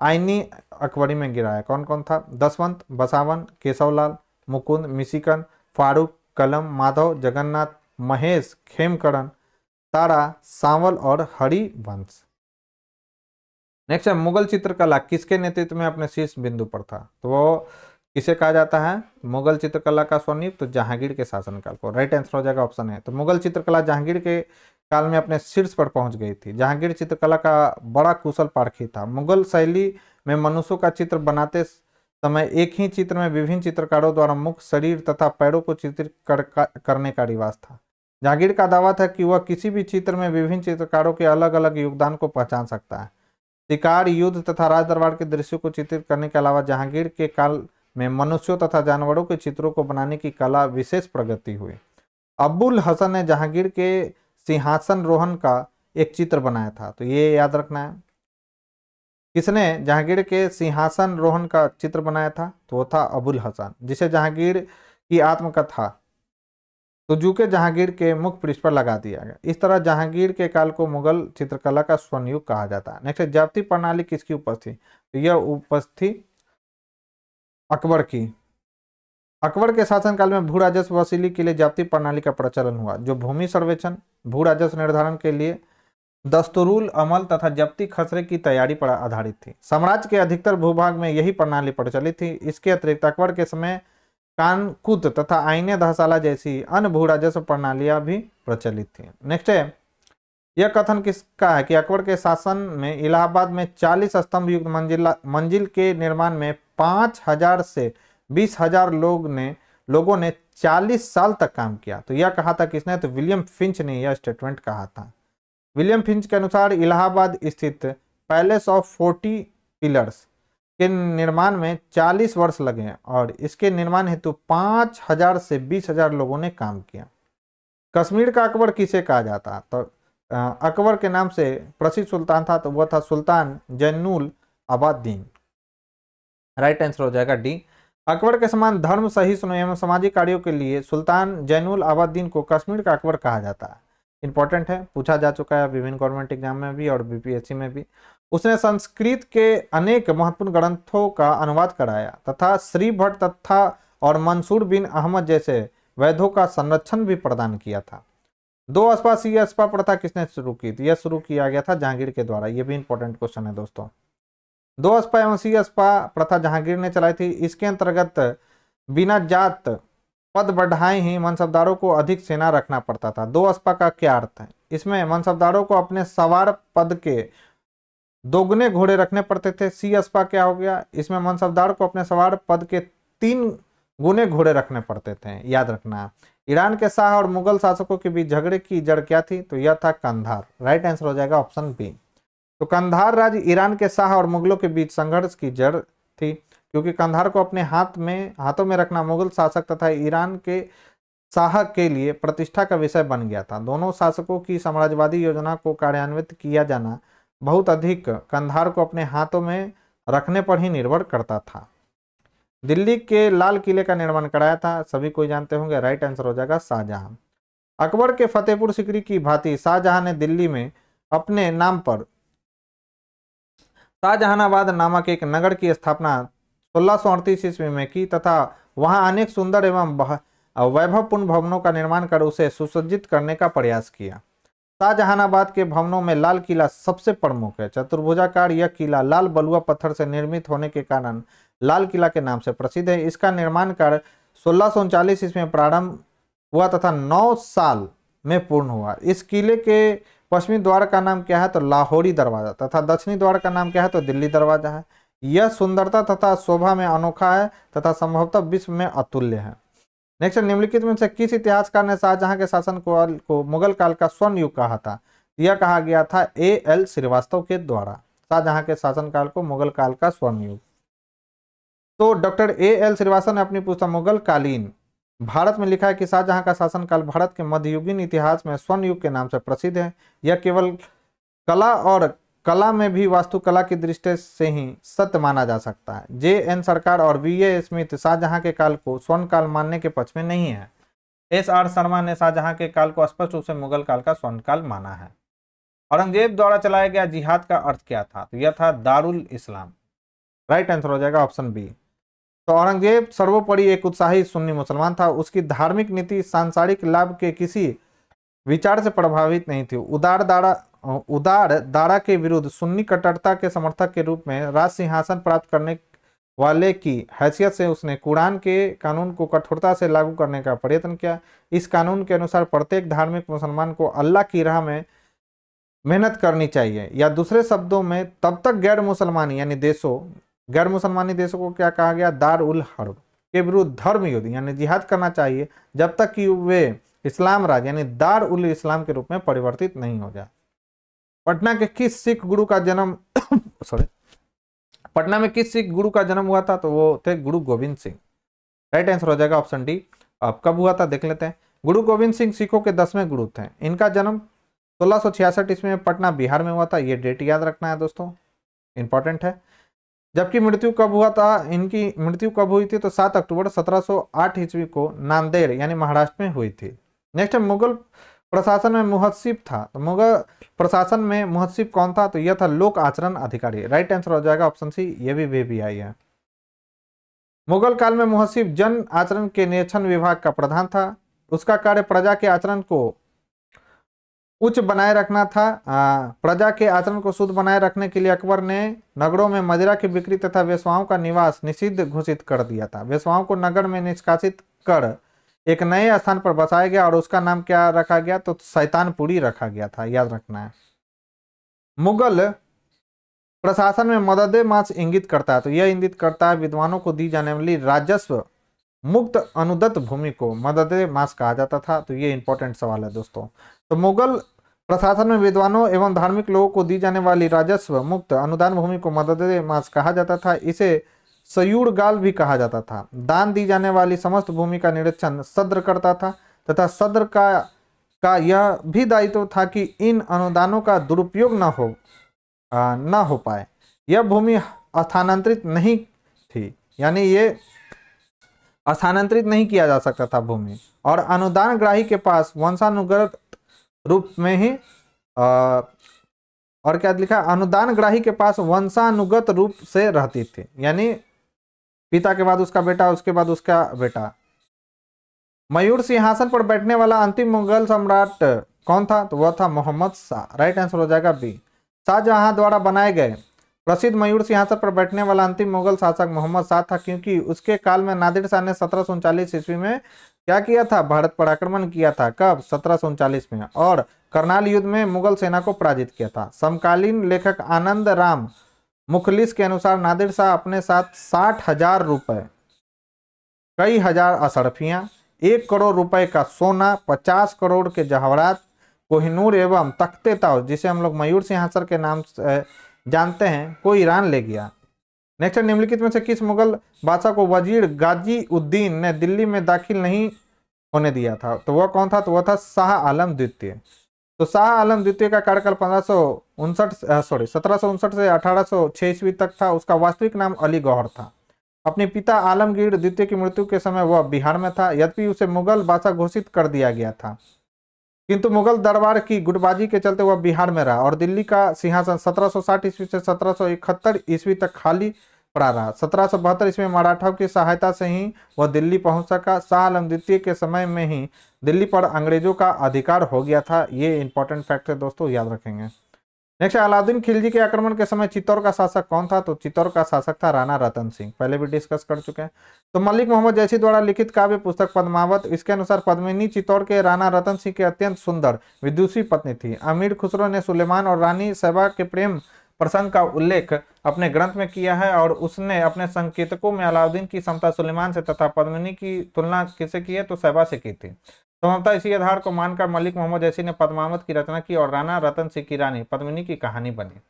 Speaker 1: आईनी अकबरी में गिराया। कौन कौन था? दसवंत बसावन केशवलाल, मुकुंद मिशिकन फारूक, कलम, माधव, जगन्नाथ, महेश खेमकरण तारा, सांवल और हरिवंश। नेक्स्ट है, मुगल चित्रकला। किसके नेतृत्व में अपने शीर्ष बिंदु पर था? तो वो किसे कहा जाता है? मुगल चित्रकला का स्वर्णिम तो जहांगीर के शासनकाल को। राइट आंसर हो जाएगा ऑप्शन है तो मुगल चित्रकला जहांगीर के काल में अपने शीर्ष पर पहुँच गई थी। जहांगीर चित्रकला का बड़ा कुशल पारखी था। मुगल शैली में मनुष्यों का चित्र बनाते समय एक ही चित्र में विभिन्न चित्रकारों द्वारा मुख शरीर तथा पैरों को चित्रित कर, करने का रिवाज था। जहांगीर का दावा था कि वह किसी भी चित्र में विभिन्न चित्रकारों के अलग अलग योगदान को पहचान सकता है। शिकार युद्ध तथा राज दरबार के दृश्यों को चित्रित करने के अलावा जहांगीर के काल में मनुष्यों तथा जानवरों के चित्रों को बनाने की कला विशेष प्रगति हुई। अब्बुल हसन ने जहांगीर के सिंहासन रोहन का एक चित्र बनाया था। तो ये याद रखना है। किसने जहांगीर के सिंहासन रोहन का चित्र बनाया था? तो वो था अबुल हसन, जिसे जहांगीर की आत्मकथा तुजुके जहांगीर के मुख्य पृष्ठ पर लगा दिया गया। इस तरह जहांगीर के काल को मुगल चित्रकला का स्वर्णयुग कहा जाता है। नेक्स्ट जाप्ती प्रणाली किसकी उपस्थिति? तो यह उपस्थिति अकबर की। अकबर के शासनकाल में भू राजस्व वसूली के लिए जाप्ती प्रणाली का प्रचलन हुआ, जो भूमि सर्वेक्षण भू राजस्व निर्धारण के लिए दस्तुरुल अमल तथा जब्ती खसरे की तैयारी पर आधारित थी। साम्राज्य के अधिकतर भूभाग में यही प्रणाली प्रचलित थी। इसके अतिरिक्त अकबर के समय कानकुत तथा आईने दहशाला जैसी अन्य भू राजस्व प्रणालियाँ भी प्रचलित थी। नेक्स्ट है यह कथन किसका है कि अकबर के शासन में इलाहाबाद में 40 स्तंभ युक्त मंजिल मंजिल के निर्माण में पाँच हज़ार से बीस हज़ार लोग ने, लोगों ने 40 साल तक काम किया। तो यह कहा था किसने? तो विलियम फिंच ने यह स्टेटमेंट कहा था। विलियम फिंच के अनुसार इलाहाबाद स्थित पैलेस ऑफ़ फोर्टी पिलर्स के निर्माण में 40 वर्ष लगे और इसके निर्माण हेतु पाँच हज़ार से बीस हज़ार लोगों ने काम किया। कश्मीर का अकबर किसे कहा जाता? तो अकबर के नाम से प्रसिद्ध सुल्तान था तो वह था सुल्तान जैनुल आबादीन। राइट आंसर हो जाएगा डी अकबर के समान धर्म सहिष्णु एवं सामाजिक कार्यों के लिए सुल्तान जैनुल आबादीन को कश्मीर का अकबर कहा जाता। है इंपॉर्टेंट है, पूछा जा चुका है विभिन्न गवर्नमेंट एग्ज़ाम में भी और बीपीएससी में भी। उसने संस्कृत के अनेक महत्वपूर्ण ग्रंथों का अनुवाद कराया, तथा श्री भट्ट तथा और मंसूर बिन अहमद जैसे वैधों का संरक्षण भी प्रदान किया था। दो अस्पा सी अस्पा प्रथा किसने शुरू की थी? यह शुरू किया गया था जहांगीर के द्वारा। यह भी इंपॉर्टेंट क्वेश्चन है दोस्तों। दो अस्पा एवं सी अस्पा प्रथा जहांगीर ने चलाई थी। इसके अंतर्गत बिना जात पद बढ़ाए ही मनसबदारों को अधिक सेना रखना पड़ता था। दो अस्पा का क्या अर्थ है? इसमें मनसबदारों को अपने सवार पद के दोगुने घोड़े रखने पड़ते थे। सी अस्पा क्या हो गया? इसमें मनसबदार को अपने सवार पद के तीन गुने घोड़े रखने पड़ते थे। याद रखना, ईरान के शाह और मुगल शासकों के बीच झगड़े की जड़ क्या थी? तो यह था कंधार। राइट आंसर हो जाएगा ऑप्शन बी। तो कंधार राज्य ईरान के शाह और मुगलों के बीच संघर्ष की जड़ थी। क्योंकि कंधार को अपने हाथ में, हाथों में रखना मुगल शासक तथा ईरान के शाह के लिए प्रतिष्ठा का विषय बन गया था। दोनों शासकों की साम्राज्यवादी योजना को कार्यान्वित किया जाना बहुत अधिक कंधार को अपने हाथों में रखने पर ही निर्भर करता था। दिल्ली के लाल किले का निर्माण कराया था। सभी कोई जानते होंगे, राइट आंसर हो जाएगा शाहजहां। अकबर के फतेहपुर सिकरी की भांति शाहजहां ने दिल्ली में अपने नाम पर शाहजहानाबाद नामक एक नगर की स्थापना सोलह ईस्वी में की तथा वहाँ अनेक सुंदर एवं वैभवपूर्ण भवनों का निर्माण कर उसे सुसज्जित करने का प्रयास किया। शाहजहानाबाद के भवनों में लाल किला सबसे प्रमुख है। चतुर्भुजाकार यह किला लाल बलुआ पत्थर से निर्मित होने के कारण लाल किला के नाम से प्रसिद्ध है। इसका निर्माण कर सोलह सौ उनचालीस ईस्वी में प्रारंभ हुआ तथा नौ साल में पूर्ण हुआ। इस किले के पश्चिमी द्वार का नाम क्या है तो लाहौरी दरवाज़ा तथा दक्षिणी द्वार का नाम क्या है तो दिल्ली दरवाज़ा है। यह सुंदरता तथा शोभा में अनोखा है तथा संभवतः विश्व में अतुल्य है। नेक्स्ट निम्नलिखित में से किस इतिहासकार ने शाहजहां के शासन को, मुगल काल का स्वर्ण युग कहा था? यह कहा गया था ए. एल. श्रीवास्तव के द्वारा। शाहजहां के शासनकाल को मुगल काल का स्वर्ण युग तो डॉक्टर ए. एल. श्रीवास्तव ने अपनी पुस्तक मुगल कालीन। भारत में लिखा है कि शाहजहां का शासनकाल भारत के मध्ययुगीन इतिहास में स्वर्ण युग के नाम से प्रसिद्ध है। यह केवल कला और कला में भी वास्तुकला की दृष्टि से ही सत्य माना जा सकता है। जे एन सरकार और वी ए स्मिथ शाहजहां के काल को स्वर्ण काल मानने के पक्ष में नहीं है। एस आर शर्मा ने शाहजहां के काल को स्पष्ट रूप से मुगल काल का स्वर्ण काल माना है। औरंगज़ेब द्वारा चलाया गया जिहाद का अर्थ क्या था? तो यह था दारुल इस्लाम। राइट आंसर हो जाएगा ऑप्शन बी तो औरंगज़ेब सर्वोपरि एक उत्साही सुन्नी मुसलमान था। उसकी धार्मिक नीति, सांसारिक लाभ के किसी विचार से प्रभावित नहीं थी। उदार दारा उदार दारा के विरुद्ध सुन्नी कट्टरता के समर्थक के रूप में राज सिंहासन प्राप्त करने वाले की हैसियत से उसने कुरान के कानून को कठोरता से लागू करने का प्रयत्न किया। इस कानून के अनुसार प्रत्येक धार्मिक मुसलमान को अल्लाह की राह में मेहनत करनी चाहिए या दूसरे शब्दों में तब तक गैर मुसलमानी यानी देशों, गैर मुसलमानी देशों को क्या कहा गया? दार उल हर्ब के विरुद्ध धर्म युद्ध यानी जिहाद करना चाहिए जब तक कि वे इस्लाम राज यानी दार उल इस्लाम के रूप में परिवर्तित नहीं हो जाए पटना के किस सिख गुरु का जन्म सॉरी पटना में किस सिख गुरु का जन्म हुआ था? तो वो थे गुरु गोविंद सिंह। राइट आंसर हो जाएगा ऑप्शन डी अब कब हुआ था? देख लेते हैं। गुरु गोविंद सिंह सिखों के दसवें गुरु थे। इनका जन्म सोलह सौ ईस्वी में पटना, बिहार में हुआ था। ये डेट याद रखना है दोस्तों। इंपॉर्टेंट है। जबकि मृत्यु कब हुआ था? इनकी मृत्यु कब हुई थी? तो सात अक्टूबर 1708 ईस्वी को नांदेड़, यानी महाराष्ट्र में हुई थी। नेक्स्ट है, मुगल प्रशासन में मुहसिब था। तो मुगल प्रशासन में मुहसिब कौन था? तो यह था लोक आचरण अधिकारी। राइट आंसर हो जाएगा ऑप्शन सी ये भी वे भी आई है। मुगल काल में मुहसिब जन आचरण के निरीक्षण विभाग का प्रधान था। उसका कार्य प्रजा के आचरण को उच्च बनाए रखना था। आ, प्रजा के आचरण को शुद्ध बनाए रखने के लिए अकबर ने नगरों में मदिरा की बिक्री तथा वेश्वाओं का निवास निषिद्ध घोषित कर दिया था। वेश्वाओं को नगर में निष्कासित कर एक नए स्थान पर बसाया गया और उसका नाम क्या रखा गया? तो शैतानपुरी रखा गया था, याद रखना है। मुगल प्रशासन में मदद मास इंगित करता है तो यह इंगित करता है विद्वानों को दी जाने वाली राजस्व मुक्त अनुदत्त भूमि को मदद मास कहा जाता था। तो ये इंपॉर्टेंट सवाल है दोस्तों। तो मुगल प्रशासन में विद्वानों एवं धार्मिक लोगों को दी जाने वाली राजस्व मुक्त अनुदान भूमि को मदद मास कहा जाता था। इसे सयूड़ गाल भी कहा जाता था। दान दी जाने वाली समस्त भूमि का निरीक्षण सद्र करता था तथा सद्र का का यह भी दायित्व था कि इन अनुदानों का दुरुपयोग न हो न हो पाए। यह भूमि स्थानांतरित नहीं थी यानी ये स्थानांतरित नहीं किया जा सकता था भूमि। और अनुदान ग्राही के पास वंशानुगत रूप में ही आ, और क्या लिखा? अनुदान ग्राही के पास वंशानुगत रूप से रहती थी यानी पिता के बाद उसका बेटा, उसके बाद उसका बेटा। मयूर सिंहासन पर बैठने वाला अंतिम मुगल सम्राट कौन था? तो वह था मोहम्मद शाह। राइट आंसर हो जाएगा बी शाहजहां द्वारा बनाए गए प्रसिद्ध मयूर सिंहासन पर बैठने वाला अंतिम मुगल शासक मोहम्मद शाह था, क्योंकि उसके काल में नादिर शाह ने सत्रह ईस्वी में क्या किया था? भारत पर आक्रमण किया था। कब? सत्रह में। और करनाल युद्ध में मुगल सेना को पराजित किया था। समकालीन लेखक आनंद राम मुखलिस के अनुसार नादिर शाह अपने साथ साठ हज़ार रुपए, कई हज़ार असरफियाँ एक करोड़ रुपए का सोना, पचास करोड़ के जहवरात, कोहिनूर एवं तख्ते ताव जिसे हम लोग मयूर सिंहासन के नाम से जानते हैं, को ईरान ले गया। नेक्स्ट निम्नलिखित में से किस मुगल बादशाह को वज़ीर गाजी उद्दीन ने दिल्ली में दाखिल नहीं होने दिया था? तो वह कौन था? तो वह था शाह आलम द्वितीय। तो शाह आलम द्वितीय का कार्यकाल पंद्रह सॉरी सत्रह सौ उनसठ से अठारह तक था। उसका वास्तविक नाम अली गौहर था। अपने पिता आलमगीर द्वितीय की मृत्यु के समय वह बिहार में था। यद्यपि उसे मुगल बादशाह घोषित कर दिया गया था। किंतु मुगल दरबार की गुटबाजी के चलते वह बिहार में रहा और दिल्ली का सिंहासन 1760 ईस्वी से 1771 ईस्वी तक खाली पड़ा रहा सत्रह सौ बहत्तर ईस्वी में मराठाओं की सहायता से ही वह दिल्ली पहुँच सका। शाह आलम द्वितीय के समय में ही दिल्ली पर अंग्रेज़ों का अधिकार हो गया था। ये इंपॉर्टेंट फैक्ट है दोस्तों, याद रखेंगे। नेक्स्ट अलाउद्दीन खिलजी के आक्रमण के समय चित्तौड़ का शासक कौन था? तो चित्तौड़ का शासक था राणा रतन सिंह। पहले भी डिस्कस कर चुके हैं। तो मलिक मोहम्मद जैसी द्वारा लिखित काव्य पुस्तक पद्मावत, इसके अनुसार पद्मिनी चित्तौड़ के राणा रतन सिंह की अत्यंत सुंदर विदुषी पत्नी थी। अमीर खुसरो ने सुलेमान और रानी सहबा के प्रेम प्रसंग का उल्लेख अपने ग्रंथ में किया है और उसने अपने संकेतकों में अलाउद्दीन की समता सुलेमान से तथा पद्मिनी की तुलना किसे की है? तो सहबा से की थी। संभवतः इसी आधार को मानकर मलिक मोहम्मद जैसी ने पद्मावत की रचना की और राणा रतन सिंह की रानी पद्मिनी की कहानी बनी।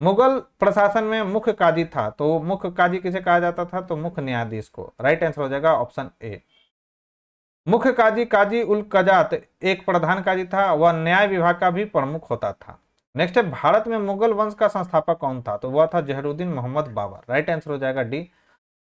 Speaker 1: मुगल प्रशासन में मुख्य काजी था तो मुख्य काजी किसे कहा जाता था? तो मुख्य न्यायाधीश को। राइट आंसर हो जाएगा ऑप्शन ए मुख्य काजी काजी उल कजात एक प्रधान काजी था, वह न्याय विभाग का भी प्रमुख होता था। नेक्स्ट है, भारत में मुगल वंश का संस्थापक कौन था? तो वह था जहरुद्दीन मोहम्मद बाबर। राइट आंसर हो जाएगा डी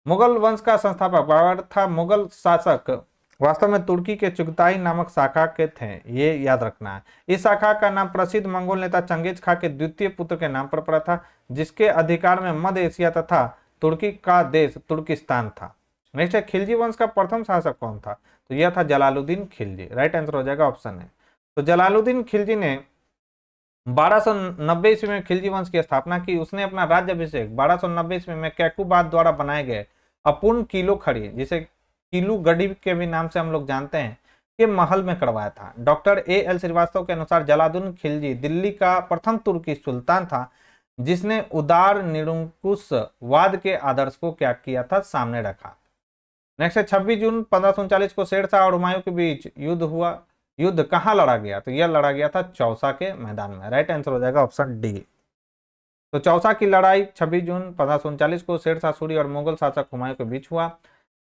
Speaker 1: मुगल वंश का संस्थापक बाबर था मुगल शासक। वास्तव में तुर्की के चुगताई नामक शाखा के थे, ये याद रखना है। इस शाखा का नाम प्रसिद्ध मंगोल नेता चंगेज खा के द्वितीय पुत्र के नाम पर पड़ा था, जिसके अधिकार में मध्य एशिया तथा तुर्की का देश तुर्किस्तान था। नेक्स्ट है, खिलजी वंश का प्रथम शासक कौन था? तो यह था जलालुद्दीन खिलजी। राइट आंसर हो जाएगा ऑप्शन है तो जलालुद्दीन खिलजी ने बारह सौ नब्बे ईस्वी में खिलजी वंश की स्थापना की। उसने अपना राज्य अभिषेक बारह सौ नब्बे ईस्वी में कैकुबाद द्वारा बनाए गए अपूर्ण किलो खड़ी, जिसे किलू गढ़ी के भी नाम से हम लोग जानते हैं, के महल में करवाया था। डॉक्टर ए एल श्रीवास्तव के अनुसार जलादुन खिलजी दिल्ली का प्रथम तुर्की सुल्तान था, जिसने उदार निरंकुश वाद के आदर्श को क्या किया था, सामने रखा। नेक्स्ट है, छब्बीस जून पंद्रह को शेरशाह और हुमायूं के बीच युद्ध हुआ। युद्ध कहाँ लड़ा गया? तो यह लड़ा गया था चौसा के मैदान में। राइट आंसर हो जाएगा ऑप्शन डी तो चौसा की लड़ाई 26 जून पंद्रह को शेरशाह सूरी और मुगल शासक हुमायूं के बीच हुआ।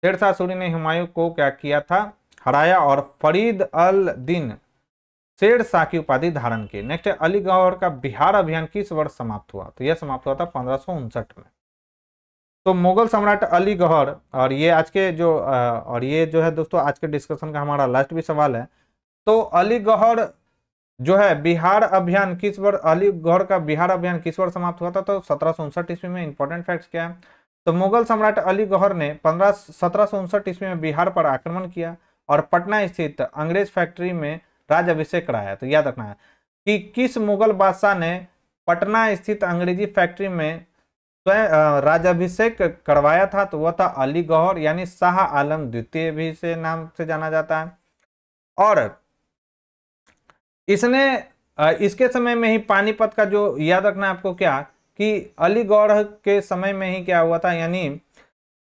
Speaker 1: शेरशाह सूरी ने हुमायूं को क्या किया था? हराया और फरीद अल दिन शेर शाह की उपाधि धारण की। नेक्स्ट अली का बिहार अभियान किस वर्ष समाप्त हुआ? तो यह समाप्त हुआ था पंद्रह में। तो मुगल सम्राट अली गौहर और ये आज के जो और ये जो है दोस्तों, आज के डिस्कशन का हमारा लास्ट भी सवाल है। तो अली गौहर जो है, बिहार अभियान किस वर्ष अली गौहर का बिहार अभियान किस वर्ष समाप्त हुआ था? तो सत्रह ईस्वी में इंपॉर्टेंट फैक्ट्स क्या है? तो मुगल सम्राट अली गौहर ने पंद्रह, सत्रह ईस्वी में बिहार पर आक्रमण किया और पटना स्थित अंग्रेज़ फैक्ट्री में राज अभिषेक कराया। तो याद रखना है कि किस मुगल बादशाह ने पटना स्थित अंग्रेज़ी फैक्ट्री में स्वयं राजाभिषेक करवाया था? तो वह था अली गौहर यानी शाह आलम द्वितीय भी से नाम से जाना जाता है। और इसने इसके समय में ही पानीपत का जो याद रखना आपको क्या, कि अलीगढ़ के समय में ही क्या हुआ था, यानी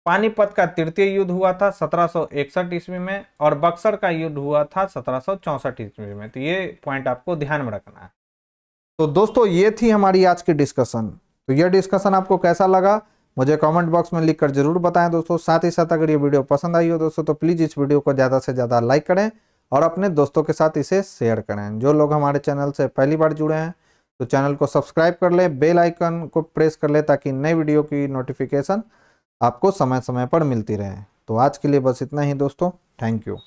Speaker 1: पानीपत का तृतीय युद्ध हुआ था सत्रह ईस्वी में और बक्सर का युद्ध हुआ था सत्रह ईस्वी में। तो ये पॉइंट आपको ध्यान में रखना है। तो दोस्तों, ये थी हमारी आज की डिस्कशन तो यह डिस्कशन आपको कैसा लगा, मुझे कमेंट बॉक्स में लिखकर ज़रूर बताएँ दोस्तों। साथ ही साथ अगर ये वीडियो पसंद आई हो दोस्तों तो प्लीज़ इस वीडियो को ज़्यादा से ज़्यादा लाइक करें। और अपने दोस्तों के साथ इसे शेयर करें। जो लोग हमारे चैनल से पहली बार जुड़े हैं तो चैनल को सब्सक्राइब कर लें बेल आइकन को प्रेस कर लें ताकि नई वीडियो की नोटिफिकेशन आपको समय समय पर मिलती रहे। तो आज के लिए बस इतना ही दोस्तों। Thank you